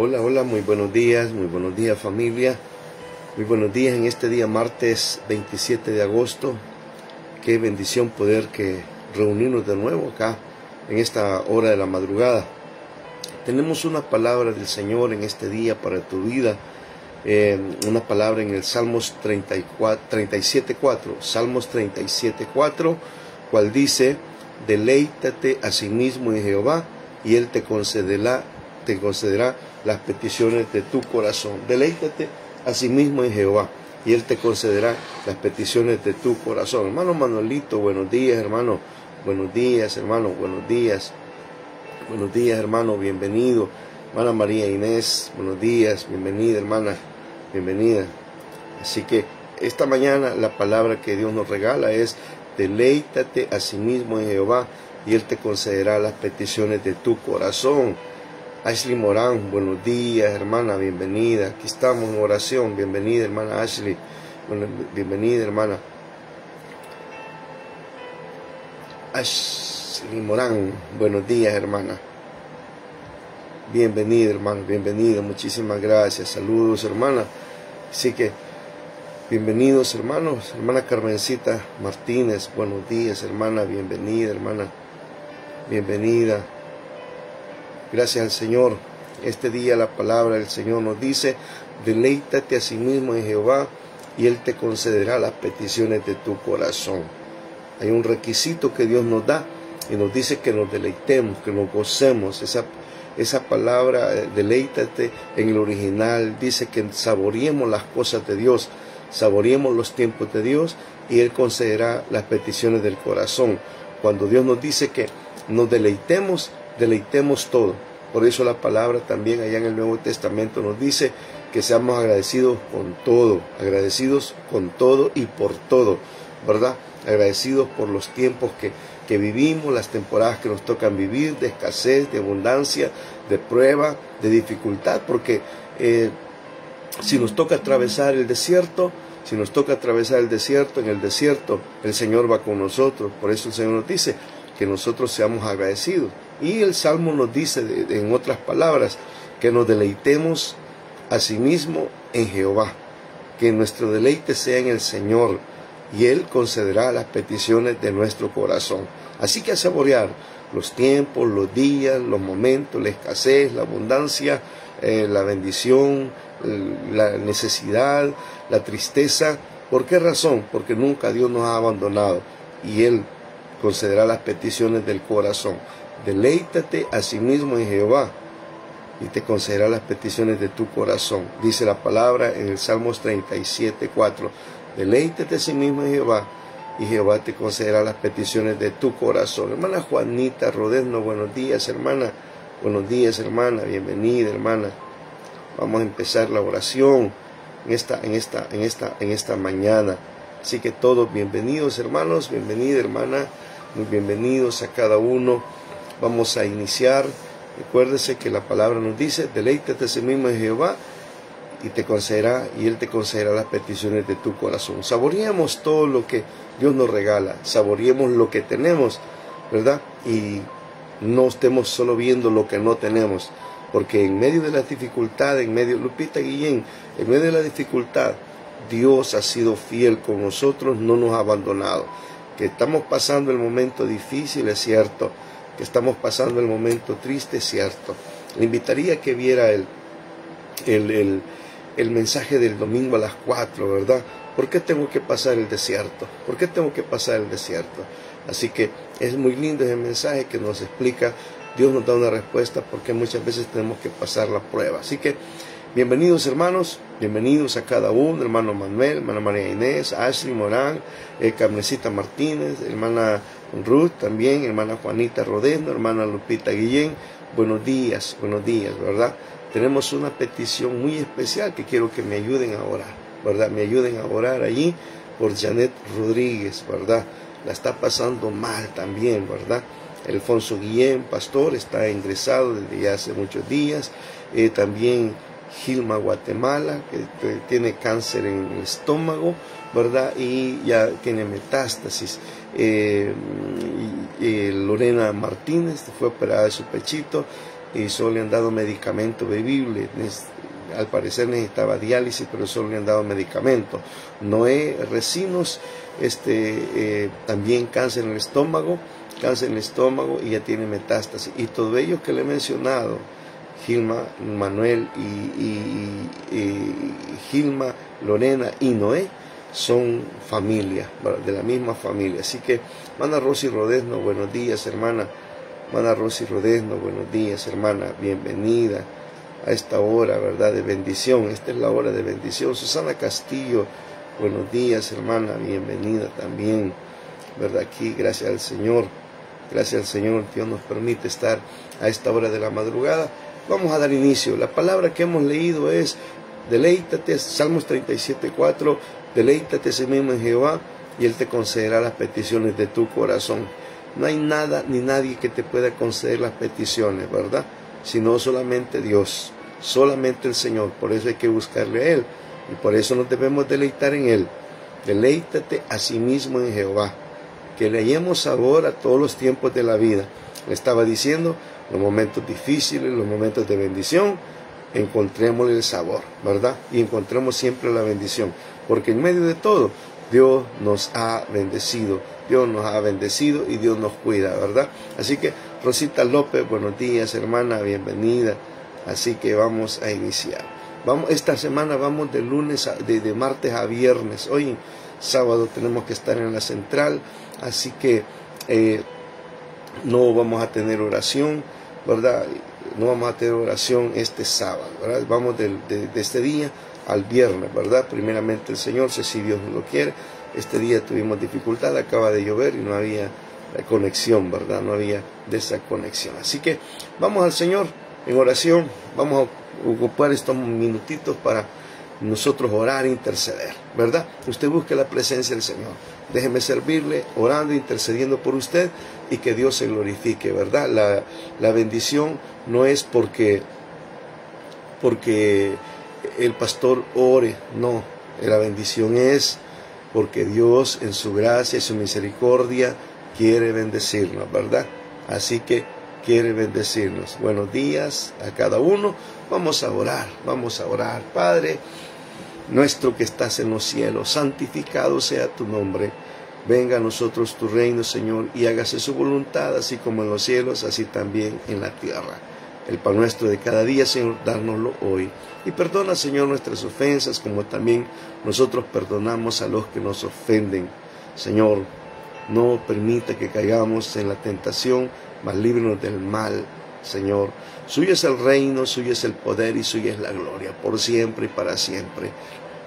Hola, hola, muy buenos días, muy buenos días familia. Muy buenos días en este día martes 27 de agosto. Qué bendición poder que reunirnos de nuevo acá en esta hora de la madrugada. Tenemos una palabra del Señor en este día para tu vida. Eh, una palabra en el Salmos 37.4. Salmos 37.4, cual dice, deleítate a sí mismo en Jehová y Él te concederá, te concederá las peticiones de tu corazón. Deleítate a sí mismo en Jehová y Él te concederá las peticiones de tu corazón. Hermano Manuelito, buenos días, hermano. Buenos días, hermano. Buenos días. Buenos días, hermano. Bienvenido. Hermana María Inés, buenos días. Bienvenida, hermana. Bienvenida. Así que esta mañana la palabra que Dios nos regala es deleítate a sí mismo en Jehová y Él te concederá las peticiones de tu corazón. Ashley Morán, buenos días, hermana, bienvenida. Aquí estamos en oración. Bienvenida, hermana Ashley. bienvenida, hermana. Ashley Morán, buenos días, hermana. Bienvenida, hermano, bienvenida. Muchísimas gracias. Saludos, hermana. Así que, bienvenidos, hermanos. Hermana Carmencita Martínez, buenos días, hermana. Bienvenida, hermana. Bienvenida. Gracias al Señor. Este día la palabra del Señor nos dice, deleítate a sí mismo en Jehová y Él te concederá las peticiones de tu corazón. Hay un requisito que Dios nos da y nos dice que nos deleitemos, que nos gocemos. Esa, esa palabra, eh, deleítate en el original, dice que saboreemos las cosas de Dios, saboreemos los tiempos de Dios y Él concederá las peticiones del corazón. Cuando Dios nos dice que nos deleitemos, deleitemos todo. Por eso la palabra también allá en el Nuevo Testamento nos dice que seamos agradecidos con todo, agradecidos con todo y por todo, ¿verdad? Agradecidos por los tiempos que, que vivimos, las temporadas que nos tocan vivir, de escasez, de abundancia, de prueba, de dificultad, porque eh, si nos toca atravesar el desierto, si nos toca atravesar el desierto, en el desierto el Señor va con nosotros. Por eso el Señor nos dice que nosotros seamos agradecidos. Y el Salmo nos dice, en otras palabras, que nos deleitemos a sí mismo en Jehová, que nuestro deleite sea en el Señor, y Él concederá las peticiones de nuestro corazón. Así que a saborear los tiempos, los días, los momentos, la escasez, la abundancia, eh, la bendición, la necesidad, la tristeza. ¿Por qué razón? Porque nunca Dios nos ha abandonado y Él concederá las peticiones del corazón. Deleítate a sí mismo en Jehová y te concederá las peticiones de tu corazón. Dice la palabra en el Salmos 37, 4. Deleítate a sí mismo en Jehová y Jehová te concederá las peticiones de tu corazón. Hermana Juanita Rodeno, buenos días, hermana. Buenos días, hermana. Bienvenida, hermana. Vamos a empezar la oración en esta, en esta, en esta, en esta mañana. Así que todos bienvenidos, hermanos. Bienvenida, hermana. Muy bienvenidos a cada uno Vamos a iniciar. Recuérdese que la palabra nos dice, deleítate a sí mismo en Jehová y te concederá y Él te concederá las peticiones de tu corazón. Saboreemos todo lo que Dios nos regala, saboreemos lo que tenemos, ¿verdad? Y no estemos solo viendo lo que no tenemos, porque en medio de la dificultad, en medio, Lupita Guillén, en medio de la dificultad, Dios ha sido fiel con nosotros, no nos ha abandonado. Que estamos pasando el momento difícil, es cierto, que estamos pasando el momento triste, cierto. Le invitaría que viera el, el, el, mensaje del domingo a las 4, ¿verdad? ¿Por qué tengo que pasar el desierto? ¿Por qué tengo que pasar el desierto? Así que es muy lindo ese mensaje que nos explica, Dios nos da una respuesta porque muchas veces tenemos que pasar la prueba. Así que bienvenidos hermanos, bienvenidos a cada uno, hermano Manuel, hermana María Inés, Ashley Morán, eh, Carmesita Martínez, hermana Ruth también, hermana Juanita Rodeno, hermana Lupita Guillén. Buenos días, buenos días, ¿verdad? Tenemos una petición muy especial que quiero que me ayuden a orar, ¿verdad? Me ayuden a orar allí por Janet Rodríguez, ¿verdad? La está pasando mal también, ¿verdad? Alfonso Guillén, pastor, está ingresado desde hace muchos días. Eh, también Gilma Guatemala, que tiene cáncer en el estómago, ¿verdad? Y ya tiene metástasis. Eh, Lorena Martínez fue operada de su pechito y solo le han dado medicamento bebible. Al parecer necesitaba diálisis, pero solo le han dado medicamento. Noé Recinos, este, eh, también cáncer en el estómago, cáncer en el estómago y ya tiene metástasis. Y todos ellos que le he mencionado, Gilma, Manuel y, Gilma, Lorena y Noé, son familia, de la misma familia. Así que, hermana Rosy Rodesno, buenos días, hermana. Hermana Rosy Rodesno, buenos días, hermana. Bienvenida a esta hora, ¿verdad? De bendición. Esta es la hora de bendición. Susana Castillo, buenos días, hermana. Bienvenida también, ¿verdad? Aquí, gracias al Señor. Gracias al Señor, Dios nos permite estar a esta hora de la madrugada. Vamos a dar inicio. La palabra que hemos leído es deleítate, Salmos 37, 4, deleítate ese mismo en Jehová y Él te concederá las peticiones de tu corazón. No hay nada ni nadie que te pueda conceder las peticiones, ¿verdad? Sino solamente Dios, solamente el Señor. Por eso hay que buscarle a Él y por eso nos debemos deleitar en Él. Deleítate a sí mismo en Jehová. Que le sabor a todos los tiempos de la vida. Le estaba diciendo, los momentos difíciles, los momentos de bendición, encontremos el sabor, ¿verdad? Y encontremos siempre la bendición, porque en medio de todo, Dios nos ha bendecido, Dios nos ha bendecido y Dios nos cuida, ¿verdad? Así que, Rosita López, buenos días, hermana, bienvenida. Así que vamos a iniciar. Vamos, esta semana vamos de lunes, a, de, martes a viernes. Hoy, sábado, tenemos que estar en la central, así que eh, no vamos a tener oración ¿verdad? No vamos a tener oración este sábado, ¿verdad? Vamos de, este día al viernes, ¿verdad? Primeramente el Señor, si Dios lo quiere. Este día tuvimos dificultad, acaba de llover y no había conexión, ¿verdad? No había conexión. Así que vamos al Señor en oración, vamos a ocupar estos minutitos para nosotros orar e interceder, ¿verdad? Usted busque la presencia del Señor. Déjeme servirle, orando, intercediendo por usted y que Dios se glorifique, ¿verdad? La, la bendición no es porque, porque el pastor ore, no. La bendición es porque Dios en su gracia y su misericordia quiere bendecirnos, ¿verdad? Así que quiere bendecirnos. Buenos días a cada uno. Vamos a orar, vamos a orar. Padre, nuestro que estás en los cielos, santificado sea tu nombre. Venga a nosotros tu reino, Señor, y hágase su voluntad, así como en los cielos, así también en la tierra. El pan nuestro de cada día, Señor, dárnoslo hoy. Y perdona, Señor, nuestras ofensas, como también nosotros perdonamos a los que nos ofenden. Señor, no permita que caigamos en la tentación, mas líbranos del mal, Señor. Suyo es el reino, suyo es el poder y suya es la gloria, por siempre y para siempre.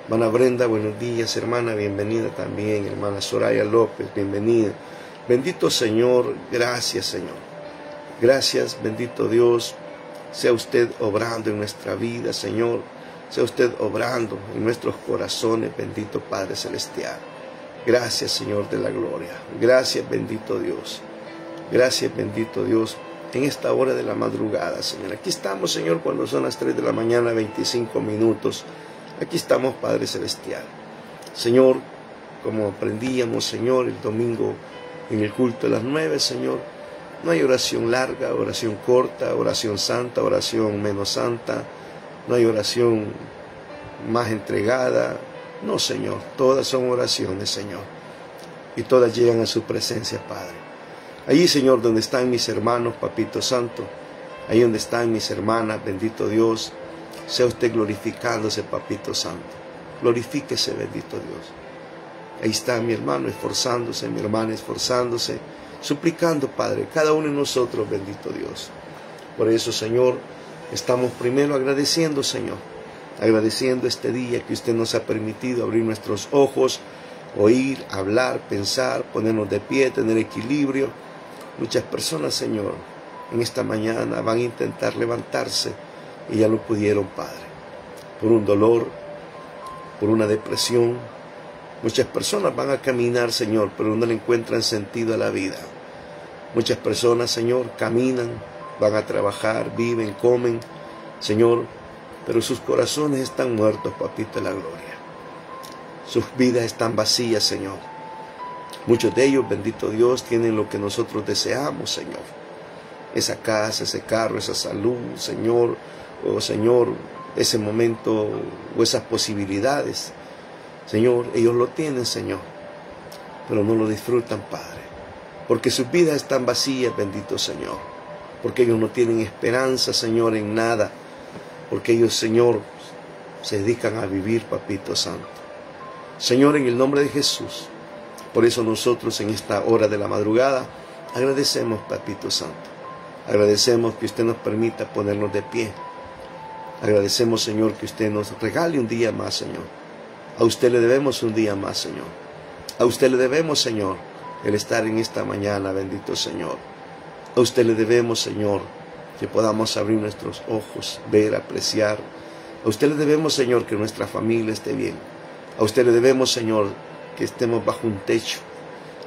Hermana Brenda, buenos días, hermana, bienvenida también. Hermana Soraya López, bienvenida. Bendito Señor, gracias Señor. Gracias, bendito Dios. Sea usted obrando en nuestra vida, Señor. Sea usted obrando en nuestros corazones, bendito Padre Celestial. Gracias, Señor de la gloria. Gracias, bendito Dios. Gracias, bendito Dios, en esta hora de la madrugada, Señor. Aquí estamos, Señor, cuando son las 3 de la mañana, 25 minutos. Aquí estamos, Padre Celestial. Señor, como aprendíamos, Señor, el domingo en el culto de las nueve, Señor, no hay oración larga, oración corta, oración santa, oración menos santa, no hay oración más entregada. No, Señor, todas son oraciones, Señor. Y todas llegan a su presencia, Padre. Allí, Señor, donde están mis hermanos, Papito Santo, ahí donde están mis hermanas, bendito Dios, sea usted glorificándose, Papito Santo. Glorifíquese, bendito Dios. Ahí está mi hermano esforzándose, mi hermana esforzándose, suplicando, Padre, cada uno de nosotros, bendito Dios. Por eso, Señor, estamos primero agradeciendo, Señor, agradeciendo este día que usted nos ha permitido abrir nuestros ojos, oír, hablar, pensar, ponernos de pie, tener equilibrio. Muchas personas, Señor, en esta mañana van a intentar levantarse y ya no pudieron, Padre, por un dolor, por una depresión. Muchas personas van a caminar, Señor, pero no le encuentran sentido a la vida. Muchas personas, Señor, caminan, van a trabajar, viven, comen, Señor, pero sus corazones están muertos, papito de la gloria. Sus vidas están vacías, Señor. Muchos de ellos, bendito Dios, tienen lo que nosotros deseamos, Señor. esa casa, ese carro, esa salud, Señor, oh, Señor, ese momento o esas posibilidades. Señor, ellos lo tienen, Señor, pero no lo disfrutan, Padre, porque sus vidas están vacías, bendito Señor, porque ellos no tienen esperanza, Señor, en nada, porque ellos, Señor, se dedican a vivir, Papito Santo. Señor, en el nombre de Jesús, por eso nosotros en esta hora de la madrugada agradecemos, Papito Santo. Agradecemos que usted nos permita ponernos de pie. Agradecemos, Señor, que usted nos regale un día más, Señor. A usted le debemos un día más, Señor. A usted le debemos, Señor, el estar en esta mañana, bendito Señor. A usted le debemos, Señor, que podamos abrir nuestros ojos, ver, apreciar. A usted le debemos, Señor, que nuestra familia esté bien. A usted le debemos, Señor, que estemos bajo un techo.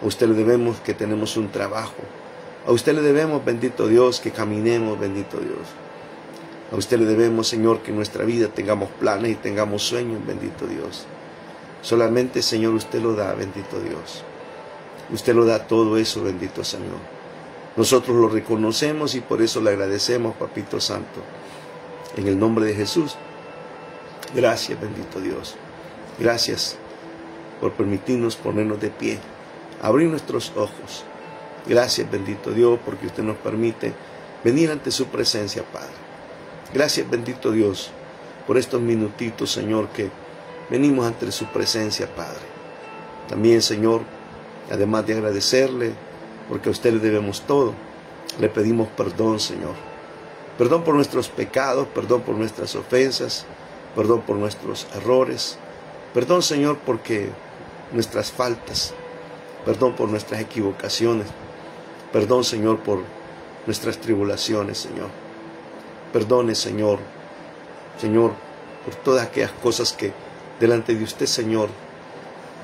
A usted le debemos que tenemos un trabajo. A usted le debemos, bendito Dios, que caminemos, bendito Dios. A usted le debemos, Señor, que en nuestra vida tengamos planes y tengamos sueños, bendito Dios. Solamente, Señor, usted lo da, bendito Dios. Usted lo da todo eso, bendito Señor. Nosotros lo reconocemos y por eso le agradecemos, Papito Santo. En el nombre de Jesús. Gracias, bendito Dios. Gracias por permitirnos ponernos de pie, abrir nuestros ojos. Gracias, bendito Dios, porque usted nos permite venir ante su presencia, Padre. Gracias, bendito Dios, por estos minutitos, Señor, que venimos ante su presencia, Padre. También, Señor, además de agradecerle, porque a usted le debemos todo, le pedimos perdón, Señor. Perdón por nuestros pecados, perdón por nuestras ofensas, perdón por nuestros errores. Perdón, Señor, porque nuestras faltas. Perdón por nuestras equivocaciones. Perdón, Señor, por nuestras tribulaciones, Señor. Perdone, Señor, Señor, por todas aquellas cosas que delante de usted, Señor,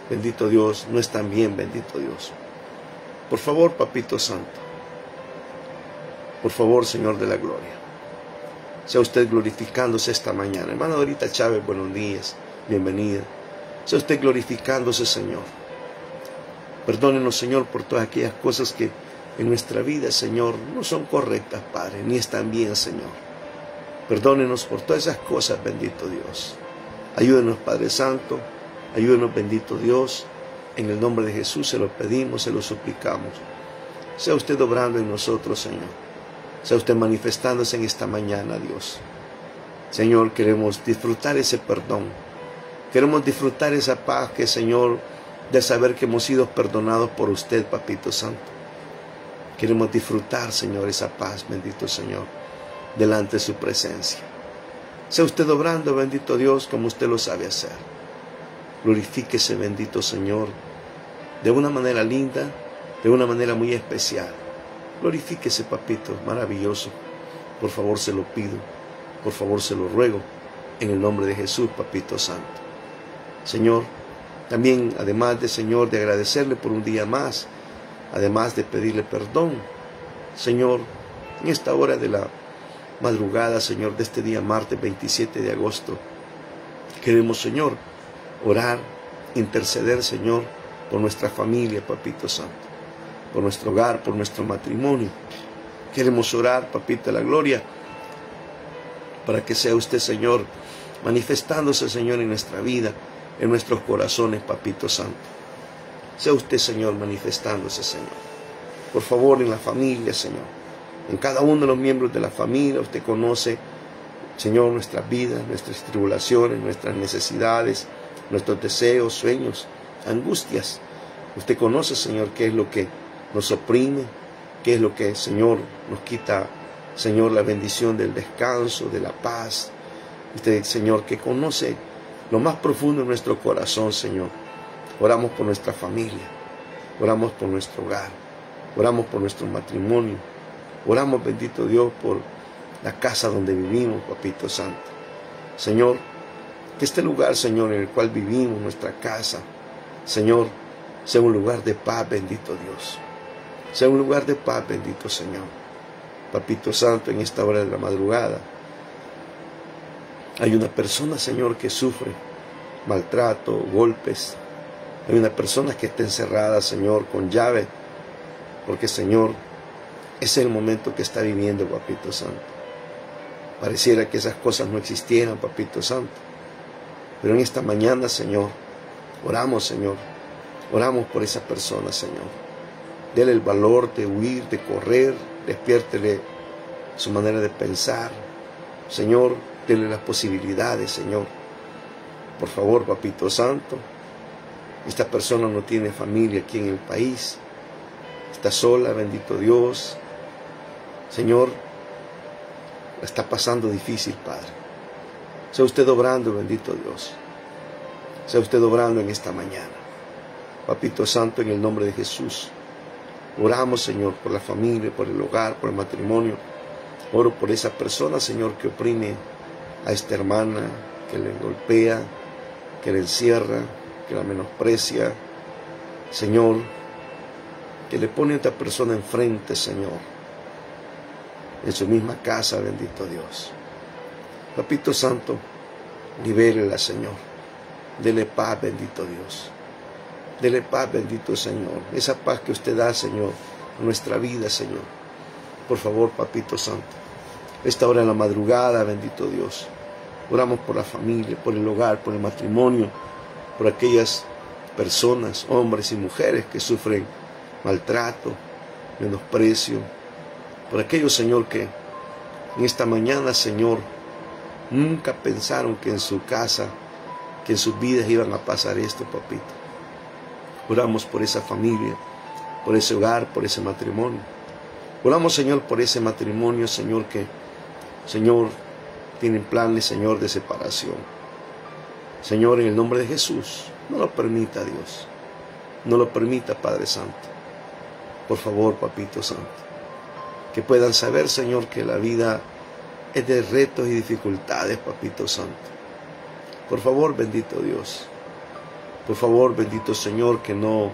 bendito Dios, no están bien, bendito Dios. Por favor, Papito Santo. Por favor, Señor de la Gloria. Sea usted glorificándose esta mañana. Hermana Dorita Chávez, buenos días. Bienvenida. Sea usted glorificándose, Señor. Perdónenos, Señor, por todas aquellas cosas que en nuestra vida, Señor, no son correctas, Padre, ni están bien, Señor. Perdónenos por todas esas cosas, bendito Dios. Ayúdenos, Padre Santo. Ayúdenos, bendito Dios. En el nombre de Jesús se lo pedimos, se lo suplicamos. Sea usted obrando en nosotros, Señor. Sea usted manifestándose en esta mañana, Dios. Señor, queremos disfrutar ese perdón. Queremos disfrutar esa paz que, Señor, de saber que hemos sido perdonados por usted, Papito Santo. Queremos disfrutar, Señor, esa paz, bendito Señor, delante de su presencia. Sea usted obrando, bendito Dios, como usted lo sabe hacer. Glorifíquese, bendito Señor, de una manera linda, de una manera muy especial. Glorifíquese, papito, maravilloso. Por favor, se lo pido. Por favor, se lo ruego. En el nombre de Jesús, papito santo. Señor, también, además de Señor, de agradecerle por un día más, además de pedirle perdón, Señor, en esta hora de la madrugada, Señor, de este día martes 27 de agosto, queremos, Señor, orar, interceder, Señor, por nuestra familia, Papito Santo, por nuestro hogar, por nuestro matrimonio. Queremos orar, Papito de la Gloria, para que sea usted, Señor, manifestándose, Señor, en nuestra vida, en nuestros corazones, Papito Santo. Sea usted, Señor, manifestándose, Señor. Por favor, en la familia, Señor. En cada uno de los miembros de la familia, usted conoce, Señor, nuestras vidas, nuestras tribulaciones, nuestras necesidades, nuestros deseos, sueños, angustias. Usted conoce, Señor, qué es lo que nos oprime, qué es lo que, Señor, nos quita, Señor, la bendición del descanso, de la paz. Usted, Señor, que conoce lo más profundo de nuestro corazón, Señor. Oramos por nuestra familia, oramos por nuestro hogar, oramos por nuestro matrimonio, oramos, bendito Dios, por la casa donde vivimos, Papito Santo. Señor, que este lugar, Señor, en el cual vivimos, nuestra casa, Señor, sea un lugar de paz, bendito Dios. Sea un lugar de paz, bendito Señor. Papito Santo, en esta hora de la madrugada, hay una persona, Señor, que sufre maltrato, golpes. Hay una persona que está encerrada, Señor, con llave, porque, Señor, es el momento que está viviendo, Papito Santo. Pareciera que esas cosas no existieran, Papito Santo. Pero en esta mañana, Señor, oramos, Señor. Oramos por esa persona, Señor. Dele el valor de huir, de correr. Despiértele su manera de pensar. Señor, dele las posibilidades, Señor. Por favor, Papito Santo. Esta persona no tiene familia aquí en el país. Está sola, bendito Dios. Señor, está pasando difícil, Padre. Sea usted obrando, bendito Dios. Sea usted obrando en esta mañana. Papito Santo, en el nombre de Jesús. Oramos, Señor, por la familia, por el hogar, por el matrimonio. Oro por esa persona, Señor, que oprime a esta hermana, que le golpea, que le encierra, que la menosprecia. Señor, que le pone a esta persona enfrente, Señor en su misma casa, bendito Dios. Papito Santo, libérela, Señor. Dele paz, bendito Dios. Dele paz, bendito Señor. Esa paz que usted da, Señor, a nuestra vida, Señor. Por favor, Papito Santo. Esta hora en la madrugada, bendito Dios. Oramos por la familia, por el hogar, por el matrimonio, por aquellas personas, hombres y mujeres que sufren maltrato, menosprecio, por aquellos, Señor, que en esta mañana, Señor, nunca pensaron que en su casa, que en sus vidas iban a pasar esto, papito. Oramos por esa familia, por ese hogar, por ese matrimonio. Oramos, Señor, por ese matrimonio, Señor, que, Señor, tienen planes, Señor, de separación. Señor, en el nombre de Jesús, no lo permita, Dios. No lo permita, Padre Santo. Por favor, Papito Santo que puedan saber, Señor, que la vida es de retos y dificultades, Papito Santo. Por favor, bendito Dios. Por favor, bendito Señor, que no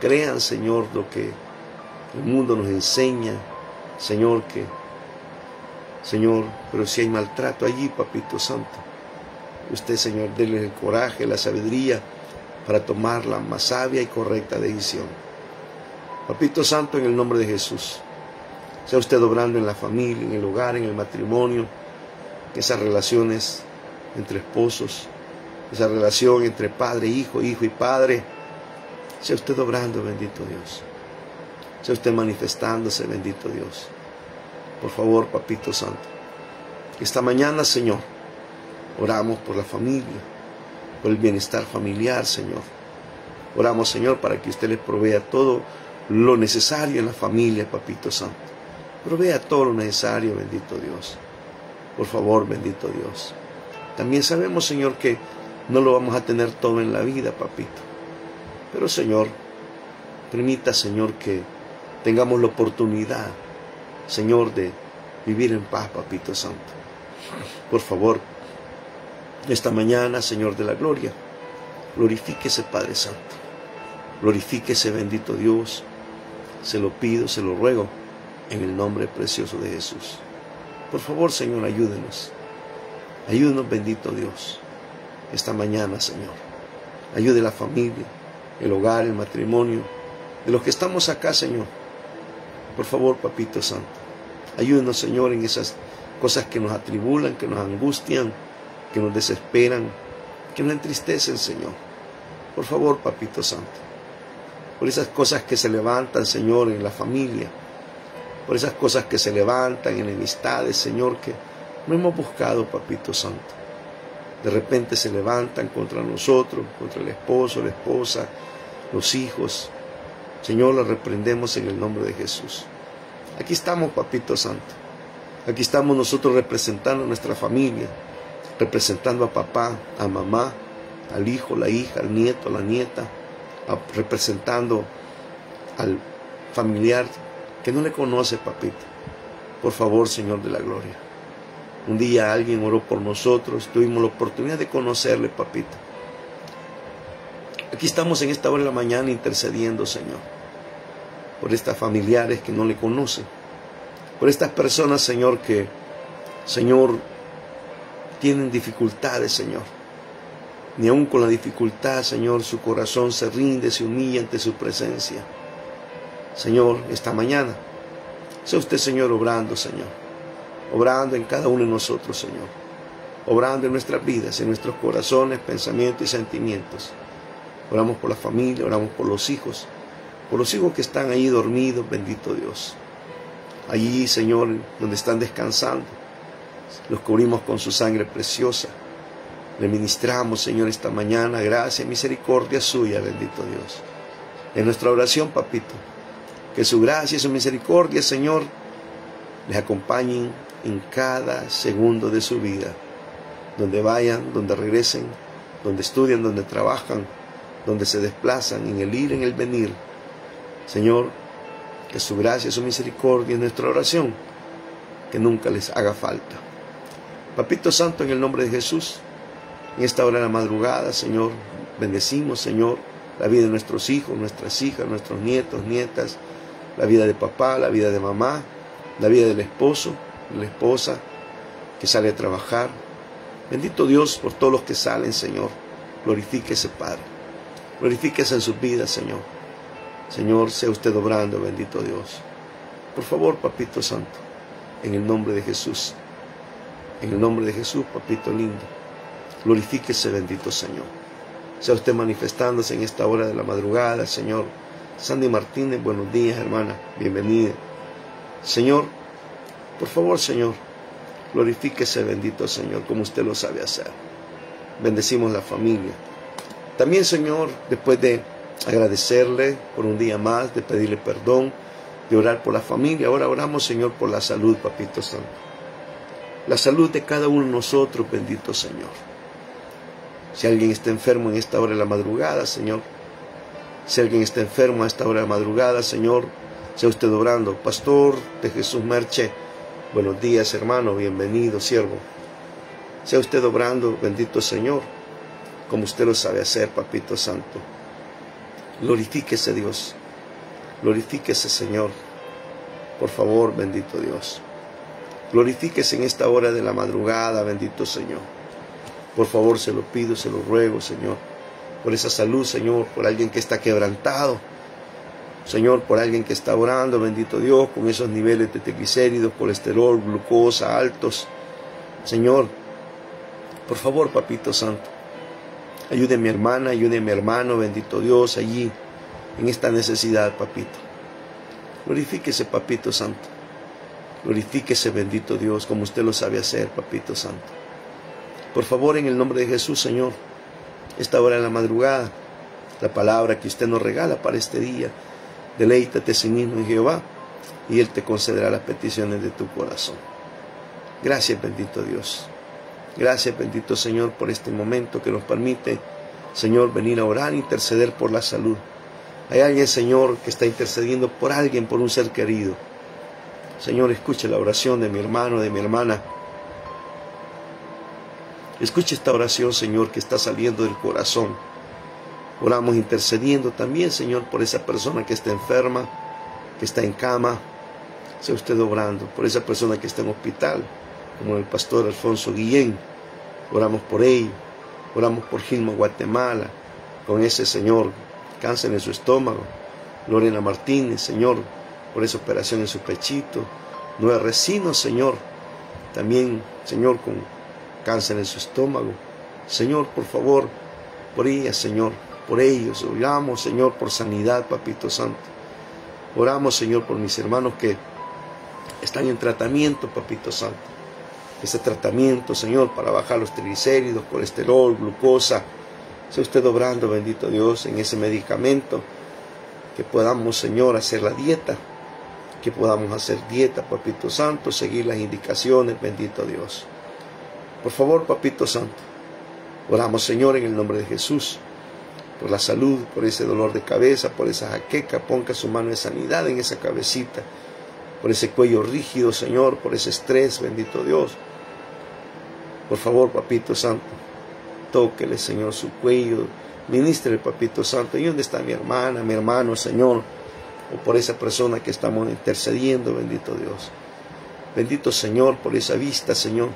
crean, Señor, lo que el mundo nos enseña, Señor, que, Señor, pero si hay maltrato allí, Papito Santo, usted, Señor, déle el coraje, la sabiduría para tomar la más sabia y correcta decisión. Papito Santo, en el nombre de Jesús. Sea usted obrando en la familia, en el hogar, en el matrimonio, esas relaciones entre esposos, esa relación entre padre, hijo, hijo y padre. Sea usted obrando, bendito Dios. Sea usted manifestándose, bendito Dios. Por favor, Papito Santo. Esta mañana, Señor, oramos por la familia, por el bienestar familiar, Señor. Oramos, Señor, para que usted les provea todo lo necesario en la familia, Papito Santo. Provea todo lo necesario, bendito Dios. Por favor, bendito Dios. También sabemos, Señor, que no lo vamos a tener todo en la vida, papito. Pero, Señor, permita, Señor, que tengamos la oportunidad, Señor, de vivir en paz, papito santo. Por favor, esta mañana, Señor de la gloria, glorifíquese, Padre Santo. Glorifíquese, bendito Dios. Se lo pido, se lo ruego en el nombre precioso de Jesús. Por favor, Señor, ayúdenos. Ayúdenos, bendito Dios, esta mañana, Señor. Ayude la familia, el hogar, el matrimonio, de los que estamos acá, Señor. Por favor, Papito Santo, ayúdenos, Señor, en esas cosas que nos atribulan, que nos angustian, que nos desesperan, que nos entristecen, Señor. Por favor, Papito Santo, por esas cosas que se levantan, Señor, en la familia, por esas cosas que se levantan, enemistades, Señor, que no hemos buscado, Papito Santo. De repente se levantan contra nosotros, contra el esposo, la esposa, los hijos. Señor, lo reprendemos en el nombre de Jesús. Aquí estamos, Papito Santo. Aquí estamos nosotros representando a nuestra familia, representando a papá, a mamá, al hijo, la hija, al nieto, la nieta, representando al familiar que no le conoce, papito. Por favor, Señor de la Gloria. Un día alguien oró por nosotros, tuvimos la oportunidad de conocerle, papito. Aquí estamos en esta hora de la mañana intercediendo, Señor, por estas familiares que no le conocen, por estas personas, Señor, que, Señor, tienen dificultades, Señor. Ni aun con la dificultad, Señor, su corazón se rinde, se humilla ante su presencia. Señor, esta mañana Sea usted, Señor, obrando, Señor. Obrando en cada uno de nosotros, Señor. Obrando en nuestras vidas, en nuestros corazones, pensamientos y sentimientos. Oramos por la familia, oramos por los hijos, por los hijos que están ahí dormidos, bendito Dios. Allí, Señor, donde están descansando, los cubrimos con su sangre preciosa. Le ministramos, Señor, esta mañana gracia y misericordia suya, bendito Dios. En nuestra oración, papito, que su gracia y su misericordia, Señor, les acompañen en cada segundo de su vida, donde vayan, donde regresen, donde estudian, donde trabajan, donde se desplazan, en el ir, en el venir. Señor, que su gracia y su misericordia en nuestra oración, que nunca les haga falta. Papito Santo, en el nombre de Jesús, en esta hora de la madrugada, Señor, bendecimos, Señor, la vida de nuestros hijos, nuestras hijas, nuestros nietos, nietas, la vida de papá, la vida de mamá, la vida del esposo, la esposa que sale a trabajar. Bendito Dios por todos los que salen, Señor. Glorifíquese, Padre. Glorifíquese en sus vidas, Señor. Señor, sea usted obrando, bendito Dios. Por favor, Papito Santo, en el nombre de Jesús. En el nombre de Jesús, Papito lindo. Glorifíquese, bendito Señor. Sea usted manifestándose en esta hora de la madrugada, Señor. Sandy Martínez, buenos días, hermana. Bienvenida. Señor, por favor, Señor, glorifíquese, bendito Señor, como usted lo sabe hacer. Bendecimos la familia. También, Señor, después de agradecerle por un día más, de pedirle perdón, de orar por la familia, ahora oramos, Señor, por la salud, Papito Santo. La salud de cada uno de nosotros, bendito Señor. Si alguien está enfermo en esta hora de la madrugada, Señor, si alguien está enfermo a esta hora de madrugada, Señor, sea usted obrando. Pastor de Jesús Merche, buenos días, hermano, bienvenido, siervo. Sea usted obrando, bendito Señor, como usted lo sabe hacer, Papito Santo. Glorifíquese Dios, glorifíquese Señor. Por favor, bendito Dios. Glorifíquese en esta hora de la madrugada, bendito Señor. Por favor, se lo pido, se lo ruego, Señor por esa salud, Señor, por alguien que está quebrantado. Señor, por alguien que está orando, bendito Dios, con esos niveles de triglicéridos, colesterol, glucosa altos. Señor, por favor, Papito Santo, ayude a mi hermana, ayude a mi hermano, bendito Dios, allí, en esta necesidad, Papito. Glorifíquese, Papito Santo. Glorifíquese, bendito Dios, como usted lo sabe hacer, Papito Santo. Por favor, en el nombre de Jesús, Señor, esta hora en la madrugada, la palabra que usted nos regala para este día. Deleítate sí mismo en Jehová y Él te concederá las peticiones de tu corazón. Gracias, bendito Dios. Gracias, bendito Señor, por este momento que nos permite, Señor, venir a orar e interceder por la salud. Hay alguien, Señor, que está intercediendo por alguien, por un ser querido. Señor, escuche la oración de mi hermano, de mi hermana Escuche esta oración, Señor, que está saliendo del corazón. Oramos intercediendo también, Señor, por esa persona que está enferma, que está en cama. Sea usted obrando por esa persona que está en hospital, como el pastor Alfonso Guillén. Oramos por él. Oramos por Gilmo Guatemala, con ese Señor, cáncer en su estómago. Lorena Martínez, Señor, por esa operación en su pechito. Nueva Resino, Señor. También, Señor, con cáncer en su estómago. Señor, por favor, por ella, Señor, por ellos. Oramos, Señor, por sanidad, Papito Santo. Oramos, Señor, por mis hermanos que están en tratamiento, Papito Santo. Ese tratamiento, Señor, para bajar los triglicéridos, colesterol, glucosa. Sea usted obrando, bendito Dios, en ese medicamento. Que podamos, Señor, hacer la dieta. Que podamos hacer dieta, Papito Santo, seguir las indicaciones, bendito Dios. Por favor, Papito Santo, oramos, Señor, en el nombre de Jesús, por la salud, por ese dolor de cabeza, por esa jaqueca, ponga su mano de sanidad en esa cabecita, por ese cuello rígido, Señor, por ese estrés, bendito Dios. Por favor, Papito Santo, tóquele, Señor, su cuello, ministre, Papito Santo. ¿Y dónde está mi hermana, mi hermano, Señor? O por esa persona que estamos intercediendo, bendito Dios. Bendito Señor, por esa vista, Señor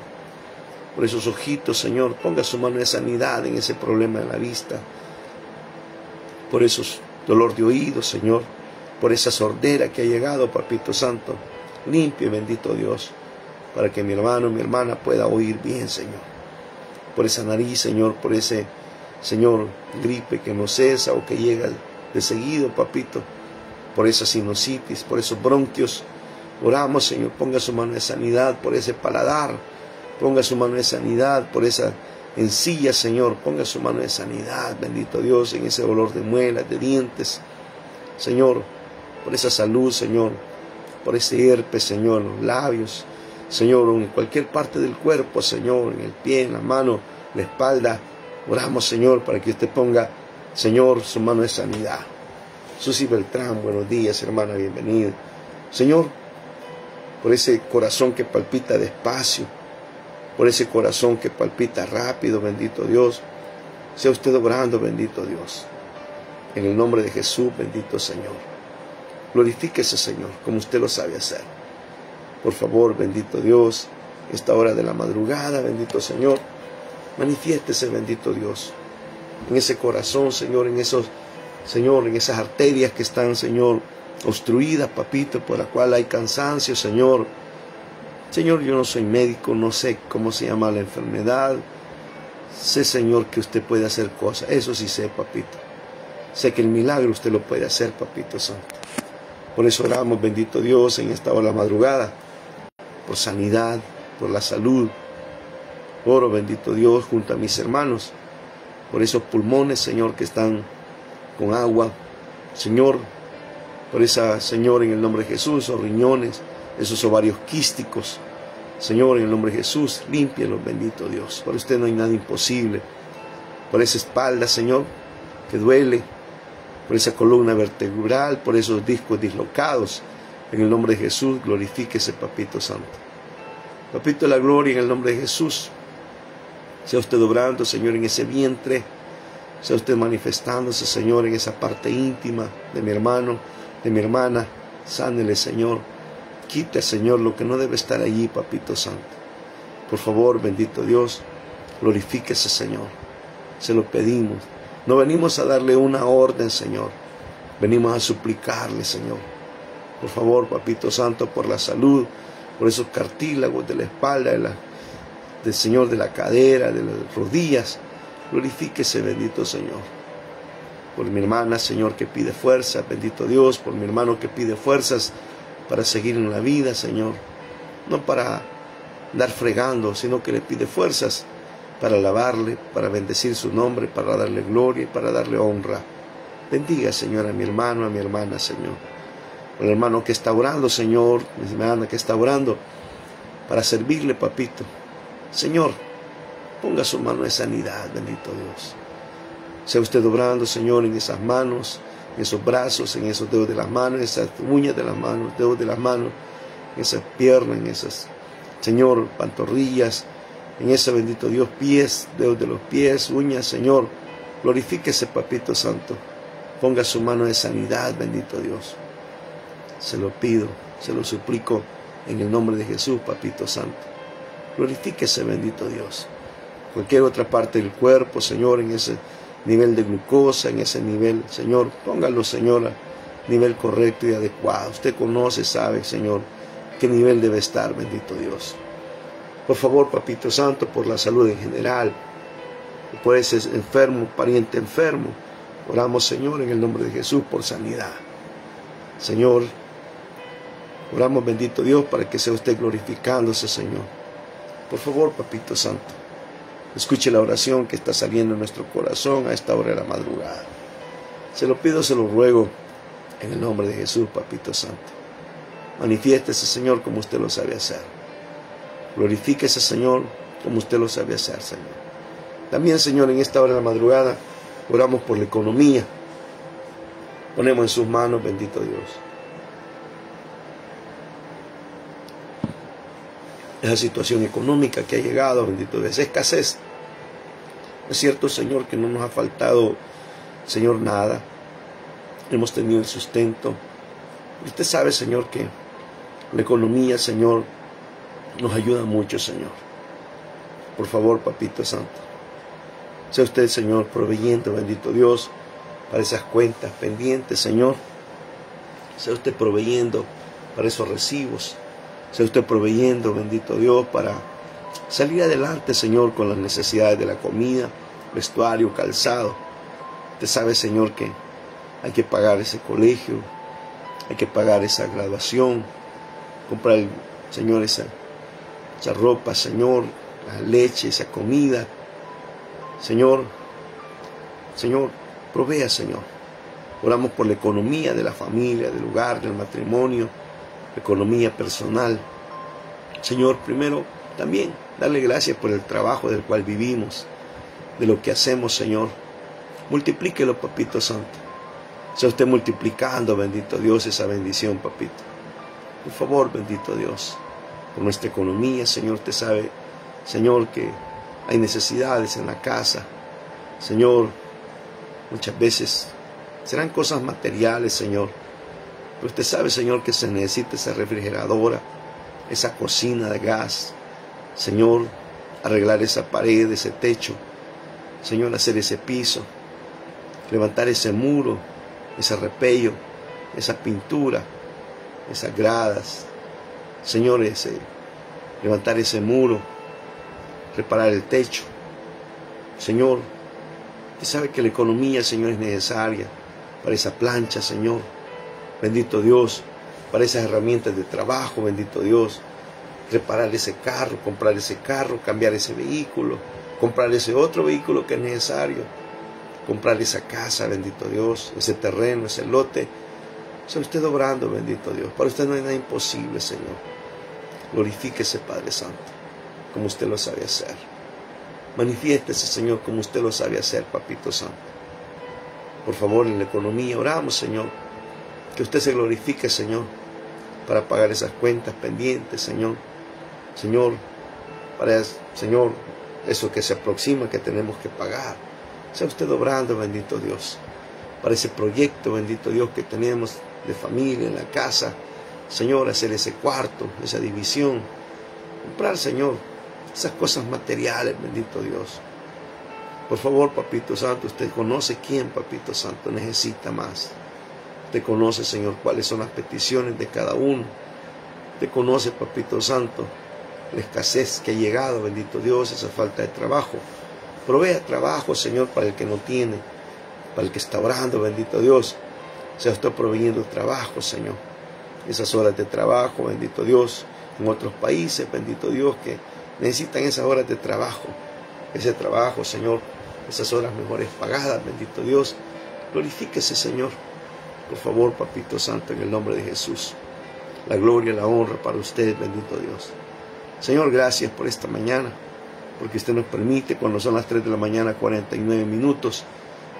por esos ojitos, Señor. Ponga su mano de sanidad en ese problema de la vista. Por esos dolor de oídos, Señor. Por esa sordera que ha llegado, Papito Santo. Limpie, bendito Dios, para que mi hermano, mi hermana pueda oír bien, Señor. Por esa nariz, Señor, por ese, Señor, gripe que no cesa o que llega de seguido, papito. Por esa sinusitis, por esos bronquios. Oramos, Señor, ponga su mano de sanidad por ese paladar. Ponga su mano de sanidad por esa encilla, Señor. Ponga su mano de sanidad, bendito Dios, en ese dolor de muelas, de dientes. Señor, por esa salud, Señor, por ese herpes, Señor, en los labios, Señor, en cualquier parte del cuerpo, Señor, en el pie, en la mano, la espalda. Oramos, Señor, para que usted ponga, Señor, su mano de sanidad. Susi Beltrán, buenos días, hermana, bienvenida. Señor, por ese corazón que palpita despacio, por ese corazón que palpita rápido, bendito Dios, sea usted obrando, bendito Dios. En el nombre de Jesús, bendito Señor. Glorifíquese, Señor, como usted lo sabe hacer. Por favor, bendito Dios, esta hora de la madrugada, bendito Señor, manifiéstese, bendito Dios, en ese corazón, Señor, en esos, Señor, en esas arterias que están, Señor, obstruidas, papito, por la cual hay cansancio, Señor. Señor, yo no soy médico, no sé cómo se llama la enfermedad. Sé, Señor, que usted puede hacer cosas. Eso sí sé, papito. Sé que el milagro usted lo puede hacer, papito santo. Por eso oramos, bendito Dios, en esta hora madrugada, por sanidad, por la salud. Oro, bendito Dios, junto a mis hermanos, por esos pulmones, Señor, que están con agua. Señor, por esa, Señor, en el nombre de Jesús, esos riñones, esos ovarios quísticos. Señor, en el nombre de Jesús, límpialos, bendito Dios. Por usted no hay nada imposible. Por esa espalda, Señor, que duele, por esa columna vertebral, por esos discos dislocados. En el nombre de Jesús, glorifíquese, Papito Santo. Papito de la gloria, en el nombre de Jesús. Sea usted obrando, Señor, en ese vientre. Sea usted manifestándose, Señor, en esa parte íntima de mi hermano, de mi hermana. Sánele, Señor. Quite, Señor, lo que no debe estar allí, Papito Santo. Por favor, bendito Dios, glorifíquese, Señor. Se lo pedimos no venimos a darle una orden, Señor. Venimos a suplicarle, Señor. Por favor, Papito Santo, por la salud, por esos cartílagos de la espalda, del Señor, de la cadera, de las rodillas. Glorifíquese, bendito Señor. Por mi hermana, Señor, que pide fuerza, bendito Dios, por mi hermano que pide fuerzas para seguir en la vida, Señor. No para dar fregando, sino que le pide fuerzas para alabarle, para bendecir su nombre, para darle gloria y para darle honra. Bendiga, Señor, a mi hermano, a mi hermana, Señor. El hermano que está orando, Señor, mi hermana que está orando, para servirle, papito. Señor, ponga su mano de sanidad, bendito Dios. Sea usted obrando, Señor, en esas manos, en esos brazos, en esos dedos de las manos, en esas uñas de las manos, dedos de las manos, en esas piernas, en esas, Señor, pantorrillas, en ese bendito Dios, pies, dedos de los pies, uñas, Señor. Glorifíquese, Papito Santo. Ponga su mano de sanidad, bendito Dios. Se lo pido, se lo suplico en el nombre de Jesús, Papito Santo. Glorifíquese, bendito Dios. Cualquier otra parte del cuerpo, Señor, en ese nivel de glucosa, en ese nivel, Señor, póngalo, Señor, a nivel correcto y adecuado. Usted conoce, sabe, Señor, qué nivel debe estar, bendito Dios. Por favor, Papito Santo, por la salud en general, por ese enfermo, pariente enfermo. Oramos, Señor, en el nombre de Jesús, por sanidad. Señor, oramos, bendito Dios, para que sea usted glorificándose, Señor. Por favor, Papito Santo, escuche la oración que está saliendo en nuestro corazón a esta hora de la madrugada. Se lo pido, se lo ruego, en el nombre de Jesús, Papito Santo. Manifiéstese, Señor, como usted lo sabe hacer. Glorifíquese, Señor, como usted lo sabe hacer, Señor. También, Señor, en esta hora de la madrugada, oramos por la economía. Ponemos en sus manos, bendito Dios. Esa situación económica que ha llegado, bendito Dios, escasez. Es cierto, Señor, que no nos ha faltado, Señor, nada. Hemos tenido el sustento. Usted sabe, Señor, que la economía, Señor, nos ayuda mucho, Señor. Por favor, Papito Santo. Sea usted, Señor, proveyendo, bendito Dios, para esas cuentas pendientes, Señor. Sea usted proveyendo para esos recibos. Sea usted proveyendo, bendito Dios, para salir adelante, Señor, con las necesidades de la comida, vestuario, calzado. Usted sabe, Señor, que hay que pagar ese colegio, hay que pagar esa graduación, comprar, Señor, esa, esa ropa, Señor, la leche, esa comida. Señor, Señor, provea, Señor. Oramos por la economía de la familia, del hogar, del matrimonio, economía personal. Señor, primero también darle gracias por el trabajo del cual vivimos, de lo que hacemos, Señor. Multiplíquelo, Papito Santo. Sea usted multiplicando, bendito Dios, esa bendición, Papito. Por favor, bendito Dios, por nuestra economía, Señor, usted sabe, Señor, que hay necesidades en la casa. Señor, muchas veces serán cosas materiales, Señor pero usted sabe, Señor, que se necesita esa refrigeradora, esa cocina de gas. Señor, arreglar esa pared, ese techo. Señor, hacer ese piso. Levantar ese muro, ese repello, esa pintura, esas gradas. Señor, ese, levantar ese muro, reparar el techo. Señor, usted sabe que la economía, Señor, es necesaria para esa plancha, Señor bendito Dios, para esas herramientas de trabajo, bendito Dios, reparar ese carro, comprar ese carro, cambiar ese vehículo, comprar ese otro vehículo que es necesario, comprar esa casa, bendito Dios, ese terreno, ese lote. Sea usted obrando, bendito Dios. Para usted no hay nada imposible, Señor. Glorifíquese, Padre Santo, como usted lo sabe hacer. Manifiéstese, Señor, como usted lo sabe hacer, Papito Santo. Por favor, en la economía oramos, Señor que usted se glorifique, Señor, para pagar esas cuentas pendientes, Señor. Señor, para, Señor, eso que se aproxima que tenemos que pagar. Sea usted obrando, bendito Dios, para ese proyecto, bendito Dios, que tenemos de familia en la casa. Señor, hacer ese cuarto, esa división. Comprar, Señor, esas cosas materiales, bendito Dios. Por favor, Papito Santo, usted conoce quién, Papito Santo, necesita más. Te conoce, Señor, cuáles son las peticiones de cada uno. Te conoce, Papito Santo, la escasez que ha llegado, bendito Dios, esa falta de trabajo. Provea trabajo, Señor, para el que no tiene, para el que está orando, bendito Dios. Sea usted proveyendo trabajo, Señor. Esas horas de trabajo, bendito Dios, en otros países, bendito Dios, que necesitan esas horas de trabajo. Ese trabajo, Señor, esas horas mejores pagadas, bendito Dios. Glorifíquese, Señor. Por favor, Papito Santo, en el nombre de Jesús. La gloria la honra para usted, bendito Dios. Señor, gracias por esta mañana, porque usted nos permite, cuando son las 3 de la mañana, 49 minutos,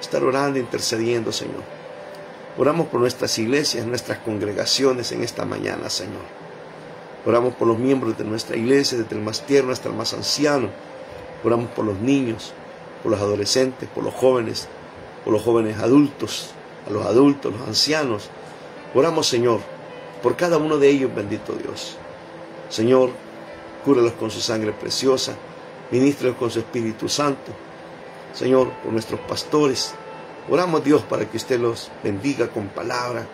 estar orando, intercediendo, Señor. Oramos por nuestras iglesias, nuestras congregaciones en esta mañana, Señor. Oramos por los miembros de nuestra iglesia, desde el más tierno hasta el más anciano. Oramos por los niños, por los adolescentes, por los jóvenes, por los jóvenes adultos, a los adultos, los ancianos. Oramos, Señor, por cada uno de ellos, bendito Dios. Señor, cúralos con su sangre preciosa, ministralos con su Espíritu Santo. Señor, por nuestros pastores. Oramos, Dios, para que usted los bendiga con palabra,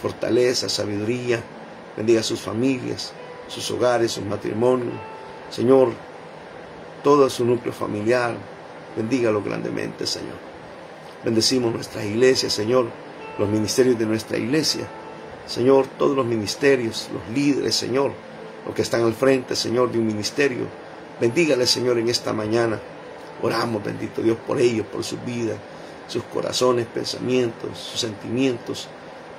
fortaleza, sabiduría, bendiga sus familias, sus hogares, sus matrimonios. Señor, todo su núcleo familiar, bendígalo grandemente, Señor. Bendecimos nuestras iglesias, Señor, los ministerios de nuestra iglesia. Señor, todos los ministerios, los líderes, Señor, los que están al frente, Señor, de un ministerio. Bendígale, Señor, en esta mañana. Oramos, bendito Dios, por ellos, por su vida, sus corazones, pensamientos, sus sentimientos.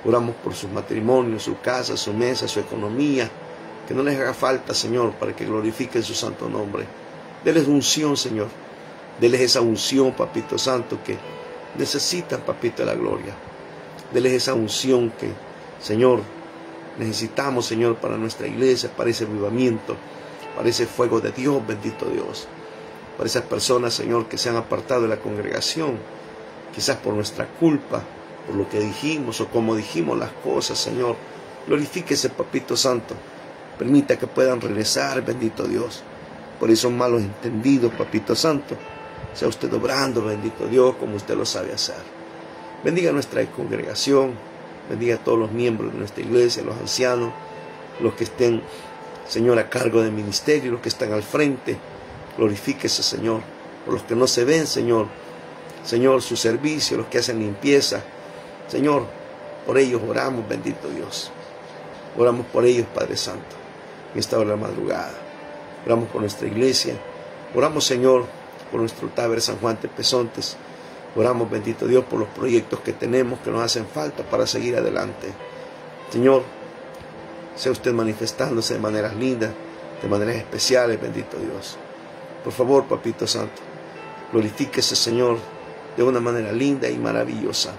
Oramos por sus matrimonios, su casa, su mesa, su economía. Que no les haga falta, Señor, para que glorifiquen su santo nombre. Deles unción, Señor. Deles esa unción, Papito Santo, que necesitan, papito, de la gloria. Deles esa unción que, Señor, necesitamos, Señor, para nuestra iglesia, para ese avivamiento, para ese fuego de Dios, bendito Dios. Para esas personas, Señor, que se han apartado de la congregación, quizás por nuestra culpa, por lo que dijimos o como dijimos las cosas, Señor. Glorifíquese, Papito Santo. Permita que puedan regresar, bendito Dios, por esos malos entendidos, Papito Santo sea usted obrando, bendito Dios, como usted lo sabe hacer. Bendiga nuestra congregación, bendiga a todos los miembros de nuestra iglesia, los ancianos, los que estén Señor, a cargo del ministerio, los que están al frente. Glorifíquese, Señor, por los que no se ven, Señor. Señor, su servicio, los que hacen limpieza. Señor, por ellos oramos, bendito Dios. Oramos por ellos, Padre Santo, en esta hora de la madrugada. Oramos por nuestra iglesia. Oramos, Señor, por nuestro Taber San Juan de Pesontes. Oramos, bendito Dios, por los proyectos que tenemos que nos hacen falta para seguir adelante. Señor, sea usted manifestándose de maneras lindas, de maneras especiales, bendito Dios. Por favor, Papito Santo, glorifíquese, Señor, de una manera linda y maravillosa.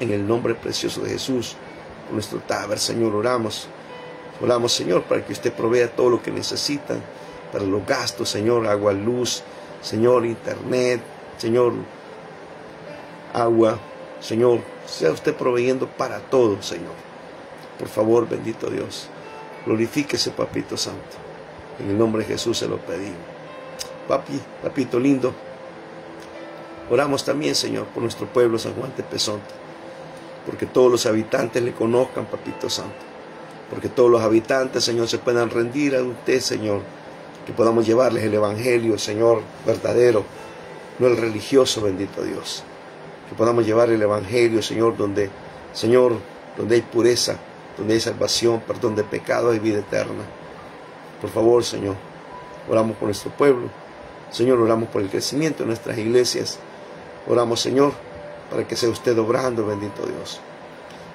En el nombre precioso de Jesús, por nuestro Taber, Señor, oramos. Oramos, Señor, para que usted provea todo lo que necesitan, para los gastos, Señor, agua, luz, Señor, internet, Señor, agua, Señor, sea usted proveyendo para todo, Señor. Por favor, bendito Dios, glorifíquese, Papito Santo. En el nombre de Jesús se lo pedimos. Papi, papito lindo, oramos también, Señor, por nuestro pueblo San Juan de Pesonte, porque todos los habitantes le conozcan, Papito Santo, porque todos los habitantes, Señor, se puedan rendir a usted, Señor, que podamos llevarles el Evangelio, Señor, verdadero, no el religioso, bendito Dios que podamos llevar el Evangelio, Señor, donde, Señor, donde hay pureza, donde hay salvación, perdón de pecados y vida eterna. Por favor, Señor, oramos por nuestro pueblo. Señor, oramos por el crecimiento de nuestras iglesias. Oramos, Señor, para que sea usted obrando, bendito Dios.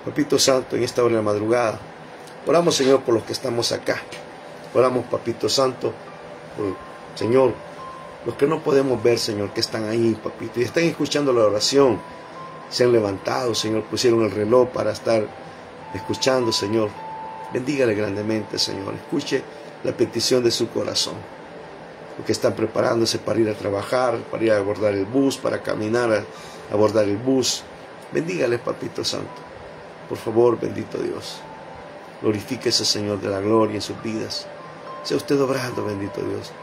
Papito Santo, en esta hora de la madrugada, oramos, Señor, por los que estamos acá. Oramos, Papito Santo, por, Señor, los que no podemos ver, Señor, que están ahí, papito, y están escuchando la oración, se han levantado, Señor, pusieron el reloj para estar escuchando, Señor. Bendígale grandemente, Señor. Escuche la petición de su corazón. Los que están preparándose para ir a trabajar, para ir a abordar el bus, para caminar a abordar el bus. Bendígale, Papito Santo. Por favor, bendito Dios. Glorifíquese, Señor, de la gloria en sus vidas. Sea usted obrando, bendito Dios.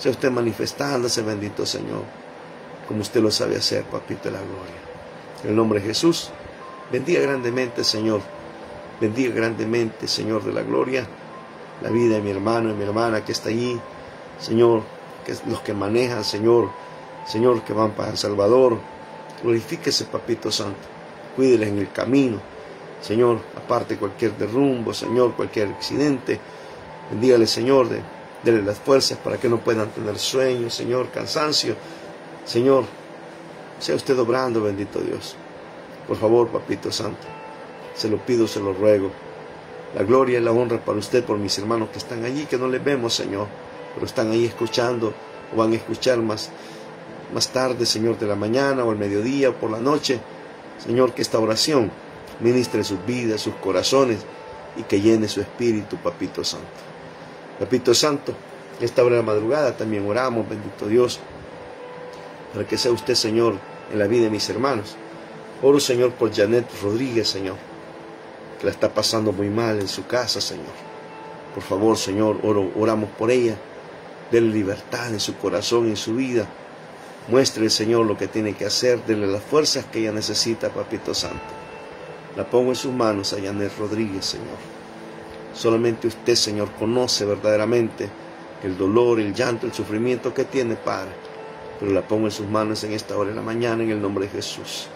Sea usted manifestándose, bendito Señor, como usted lo sabe hacer, papito de la gloria. En el nombre de Jesús, bendiga grandemente, Señor. Bendiga grandemente, Señor de la gloria, la vida de mi hermano y mi hermana que está allí. Señor, que los que manejan, Señor, Señor, que van para El Salvador. Glorifíquese, papito santo. Cuídeles en el camino. Señor, aparte cualquier derrumbo, Señor, cualquier accidente. Bendígale, Señor, de Dele las fuerzas para que no puedan tener sueño, Señor, cansancio. Señor, sea usted obrando, bendito Dios. Por favor, Papito Santo, se lo pido, se lo ruego. La gloria y la honra para usted, por mis hermanos que están allí, que no les vemos, Señor, pero están ahí escuchando o van a escuchar más, más tarde, Señor, de la mañana o el mediodía o por la noche. Señor, que esta oración ministre sus vidas, sus corazones y que llene su espíritu, Papito Santo. Papito Santo, esta hora de la madrugada también oramos, bendito Dios, para que sea usted, Señor, en la vida de mis hermanos. Oro, Señor, por Janet Rodríguez, Señor, que la está pasando muy mal en su casa, Señor. Por favor, Señor, oro, oramos por ella. Dele libertad en su corazón en su vida. Muestre, Señor, lo que tiene que hacer. Dele las fuerzas que ella necesita, Papito Santo. La pongo en sus manos a Janet Rodríguez, Señor. Solamente usted, Señor, conoce verdaderamente el dolor, el llanto, el sufrimiento que tiene, Padre. Pero la pongo en sus manos en esta hora de la mañana en el nombre de Jesús.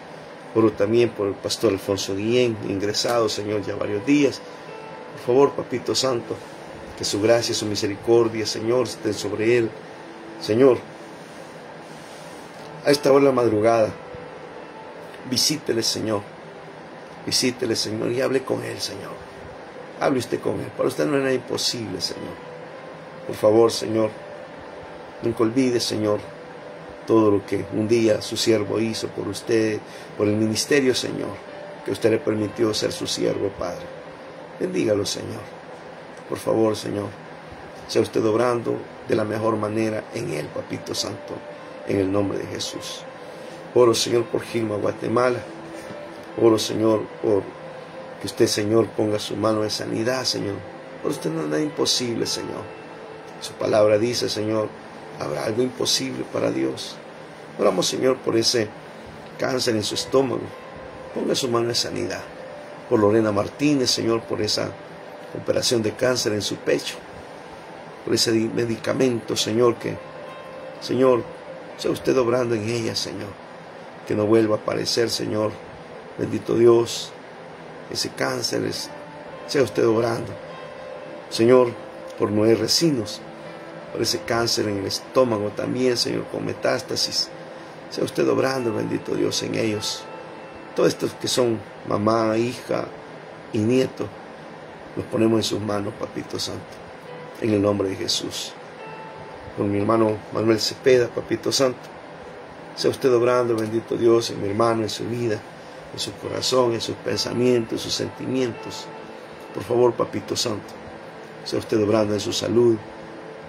Oro también por el pastor Alfonso Guillén, ingresado, Señor, ya varios días. Por favor, Papito Santo, que su gracia, su misericordia, Señor, estén sobre él. Señor, a esta hora de la madrugada, visítele, Señor. Visítele, Señor, y hable con él, Señor. Hable usted con Él. Para usted no es nada imposible, Señor. Por favor, Señor, nunca olvide, Señor, todo lo que un día su siervo hizo por usted, por el ministerio, Señor, que usted le permitió ser su siervo, Padre. Bendígalo, Señor. Por favor, Señor, sea usted obrando de la mejor manera en Él, Papito Santo, en el nombre de Jesús. Oro, Señor, por Gilma, Guatemala. Oro, Señor, por que usted, Señor, ponga su mano de sanidad, Señor. Por usted no es nada imposible, Señor. Su palabra dice, Señor, habrá algo imposible para Dios. Oramos, Señor, por ese cáncer en su estómago. Ponga su mano de sanidad. Por Lorena Martínez, Señor, por esa operación de cáncer en su pecho. por ese medicamento, Señor, que, Señor, sea usted obrando en ella, Señor. Que no vuelva a aparecer, Señor. Bendito Dios, ese cáncer, sea usted obrando. Señor, por Noé Recinos, por ese cáncer en el estómago también, Señor, con metástasis. Sea usted obrando, bendito Dios, en ellos. Todos estos que son mamá, hija y nieto, los ponemos en sus manos, Papito Santo, en el nombre de Jesús. Con mi hermano Manuel Cepeda, Papito Santo, sea usted obrando, bendito Dios, en mi hermano, en su vida, en su corazón, en sus pensamientos, en sus sentimientos. Por favor, Papito Santo, sea usted obrando en su salud,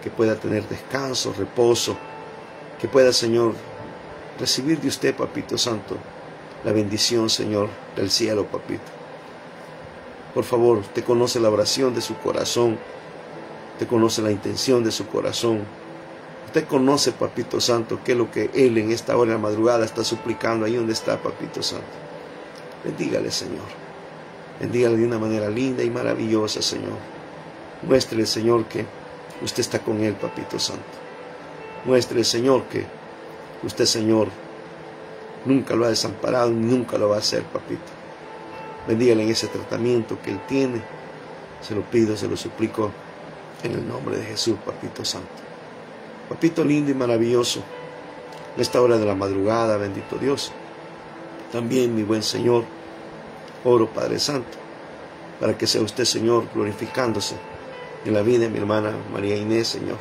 que pueda tener descanso, reposo, que pueda, Señor, recibir de usted, Papito Santo, la bendición, Señor, del cielo, Papito. Por favor, te conoce la oración de su corazón, te conoce la intención de su corazón. Usted conoce, Papito Santo, qué es lo que Él en esta hora de la madrugada está suplicando ahí donde está, Papito Santo. Bendígale, Señor. Bendígale de una manera linda y maravillosa, Señor. Muéstrele, Señor, que usted está con Él, Papito Santo. Muéstrele, Señor, que usted, Señor, nunca lo ha desamparado y nunca lo va a hacer, papito. Bendígale en ese tratamiento que él tiene. Se lo pido, se lo suplico en el nombre de Jesús, papito santo. Papito lindo y maravilloso, en esta hora de la madrugada, bendito Dios. También, mi buen Señor, oro, Padre Santo, para que sea usted, Señor, glorificándose en la vida de mi hermana María Inés, Señor.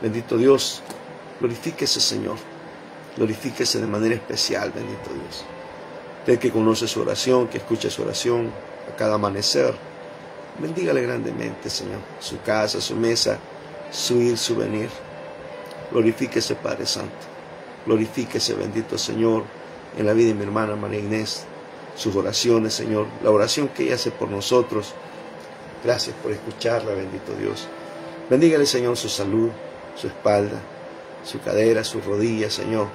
Bendito Dios, glorifíquese, Señor glorifíquese de manera especial, bendito Dios. Usted que conoce su oración, que escucha su oración a cada amanecer, bendígale grandemente, Señor, su casa, su mesa, su ir, su venir. Glorifíquese, Padre Santo. Glorifíquese, bendito Señor, en la vida de mi hermana María Inés, sus oraciones, Señor, la oración que ella hace por nosotros. Gracias por escucharla, bendito Dios. Bendígale, Señor, su salud, su espalda, su cadera, sus rodillas, Señor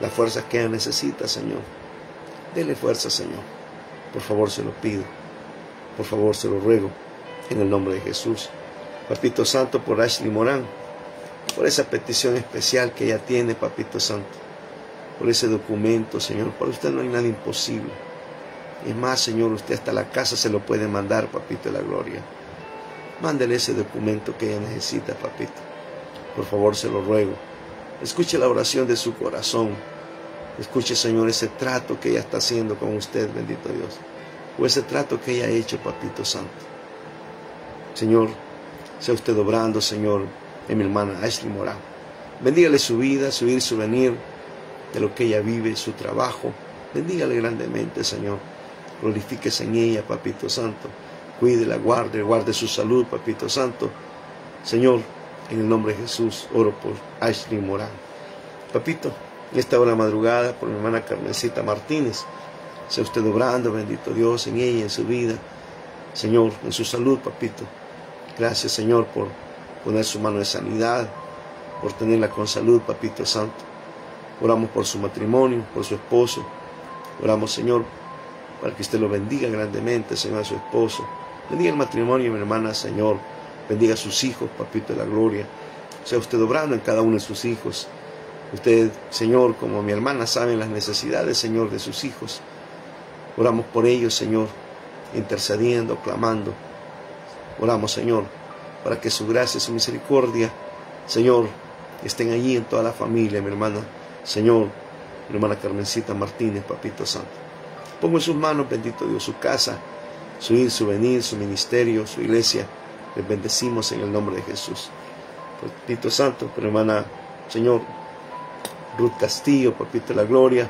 las fuerzas que ella necesita, Señor. Dele fuerza, Señor. Por favor, se lo pido. Por favor, se lo ruego. En el nombre de Jesús. Papito Santo, por Ashley Morán. Por esa petición especial que ella tiene, Papito Santo. Por ese documento, Señor. Para usted no hay nada imposible. Es más, Señor, usted hasta la casa se lo puede mandar, Papito de la Gloria. Mándele ese documento que ella necesita, Papito. Por favor, se lo ruego. Escuche la oración de su corazón. Escuche, Señor, ese trato que ella está haciendo con usted, bendito Dios. O ese trato que ella ha hecho, Papito Santo. Señor, sea usted obrando, Señor, en mi hermana Ashley Morán. Bendígale su vida, su ir, su venir, de lo que ella vive, su trabajo. Bendígale grandemente, Señor. Glorifíquese en ella, Papito Santo. Cuídela, guarde, guarde su salud, Papito Santo. Señor, en el nombre de Jesús, oro por Ashley Morán. Papito, en esta hora madrugada, por mi hermana Carmencita Martínez, sea usted obrando, bendito Dios, en ella, en su vida. Señor, en su salud, papito. Gracias, Señor, por poner su mano de sanidad, por tenerla con salud, papito santo. Oramos por su matrimonio, por su esposo. Oramos, Señor, para que usted lo bendiga grandemente, Señor, a su esposo. Bendiga el matrimonio, mi hermana, Señor Bendiga a sus hijos, papito de la gloria. Sea usted obrando en cada uno de sus hijos. Usted, Señor, como mi hermana, sabe las necesidades, Señor, de sus hijos. Oramos por ellos, Señor, intercediendo, clamando. Oramos, Señor, para que su gracia y su misericordia, Señor, estén allí en toda la familia, mi hermana, Señor, mi hermana Carmencita Martínez, Papito Santo. Pongo en sus manos, bendito Dios, su casa, su ir, su venir, su ministerio, su iglesia. Les bendecimos en el nombre de Jesús. Papito Santo, por hermana, Señor, Ruth Castillo, Papito de la Gloria,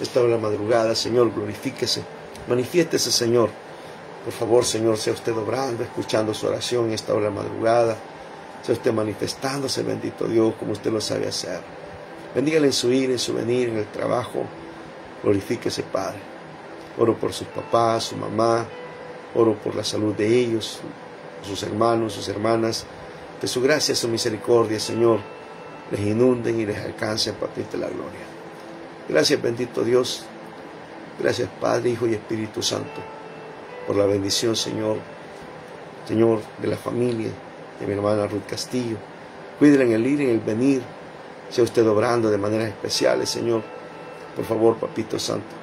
esta hora de la madrugada, Señor, glorifíquese, manifiéstese, Señor. Por favor, Señor, sea usted obrando, escuchando su oración en esta hora de la madrugada. Sea usted manifestándose, bendito Dios, como usted lo sabe hacer. Bendígale en su ir, en su venir, en el trabajo. Glorifíquese, Padre. Oro por sus papás, su mamá. Oro por la salud de ellos, sus hermanos, sus hermanas, que su gracia, su misericordia, Señor, les inunden y les alcancen, Papito de la gloria. Gracias, bendito Dios. Gracias, Padre, Hijo y Espíritu Santo, por la bendición, Señor, Señor, de la familia, de mi hermana Ruth Castillo. Cuídela en el ir y en el venir. Sea usted obrando de maneras especiales, Señor. Por favor, Papito Santo,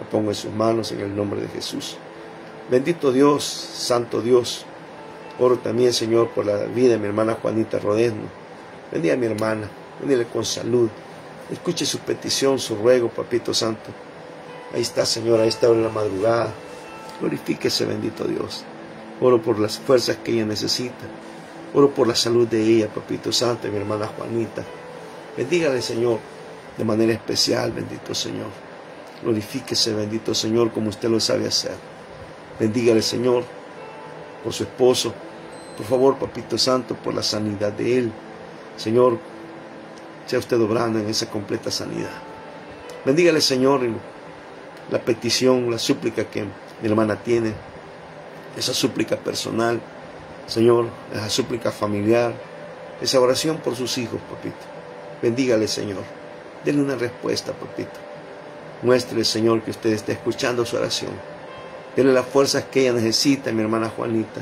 lo pongo en sus manos en el nombre de Jesús. Bendito Dios, Santo Dios. Oro también, Señor, por la vida de mi hermana Juanita Rodesno. Bendiga a mi hermana, bendiga con salud. Escuche su petición, su ruego, Papito Santo. Ahí está, Señor, ahí está de la madrugada. Glorifíquese, bendito Dios. Oro por las fuerzas que ella necesita. Oro por la salud de ella, Papito Santo, mi hermana Juanita. Bendígale, Señor, de manera especial, bendito Señor. Glorifíquese, bendito Señor, como usted lo sabe hacer. Bendígale, Señor, por su esposo. Por favor, Papito Santo, por la sanidad de él. Señor, sea usted obrando en esa completa sanidad. Bendígale, Señor, la petición, la súplica que mi hermana tiene, esa súplica personal, Señor, esa súplica familiar, esa oración por sus hijos, papito. Bendígale, Señor. Denle una respuesta, papito. Muestre, Señor, que usted está escuchando su oración. Denle las fuerzas que ella necesita, mi hermana Juanita.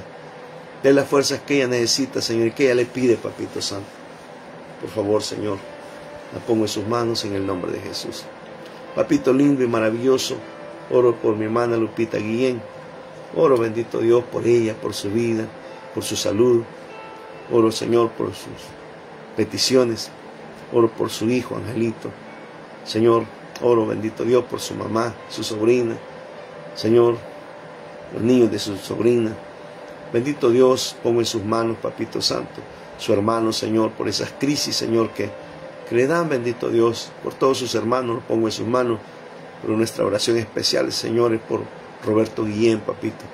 Denle las fuerzas que ella necesita, Señor, que ella le pide, papito santo. Por favor, Señor, la pongo en sus manos en el nombre de Jesús. Papito lindo y maravilloso, oro por mi hermana Lupita Guillén. Oro, bendito Dios, por ella, por su vida, por su salud. Oro, Señor, por sus peticiones. Oro por su hijo, Angelito. Señor, oro, bendito Dios, por su mamá, su sobrina. Señor, los niños de su sobrina. Bendito Dios, pongo en sus manos, Papito Santo, su hermano, Señor, por esas crisis, Señor, que, que le dan, bendito Dios, por todos sus hermanos, los pongo en sus manos, por nuestra oración especial, Señor, por Roberto Guillén, Papito.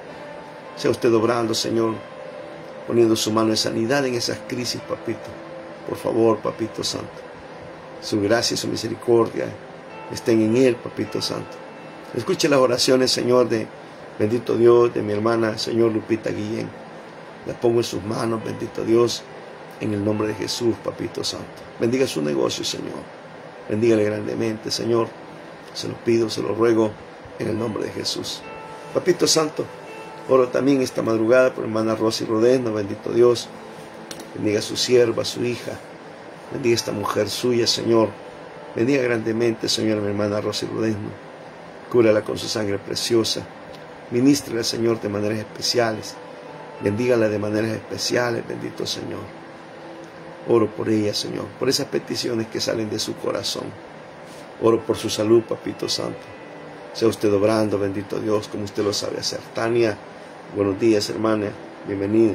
Sea usted obrando, Señor, poniendo su mano de sanidad en esas crisis, Papito. Por favor, Papito Santo. Su gracia y su misericordia estén en Él, Papito Santo. Escuche las oraciones, Señor, de bendito Dios, de mi hermana, Señor Lupita Guillén. La pongo en sus manos, bendito Dios, en el nombre de Jesús, Papito Santo. Bendiga su negocio, Señor. Bendígale grandemente, Señor. Se lo pido, se lo ruego, en el nombre de Jesús. Papito Santo, oro también esta madrugada por hermana Rosy Rodeno, bendito Dios. Bendiga a su sierva, a su hija. Bendiga a esta mujer suya, Señor. Bendiga grandemente, Señor, a mi hermana Rosy Rodeno. Cúrala con su sangre preciosa. Ministrala, Señor, de maneras especiales. Bendígala de maneras especiales, bendito Señor. Oro por ella, Señor, por esas peticiones que salen de su corazón. Oro por su salud, Papito Santo. Sea usted obrando, bendito Dios, como usted lo sabe hacer. Tania, buenos días, hermana. Bienvenida.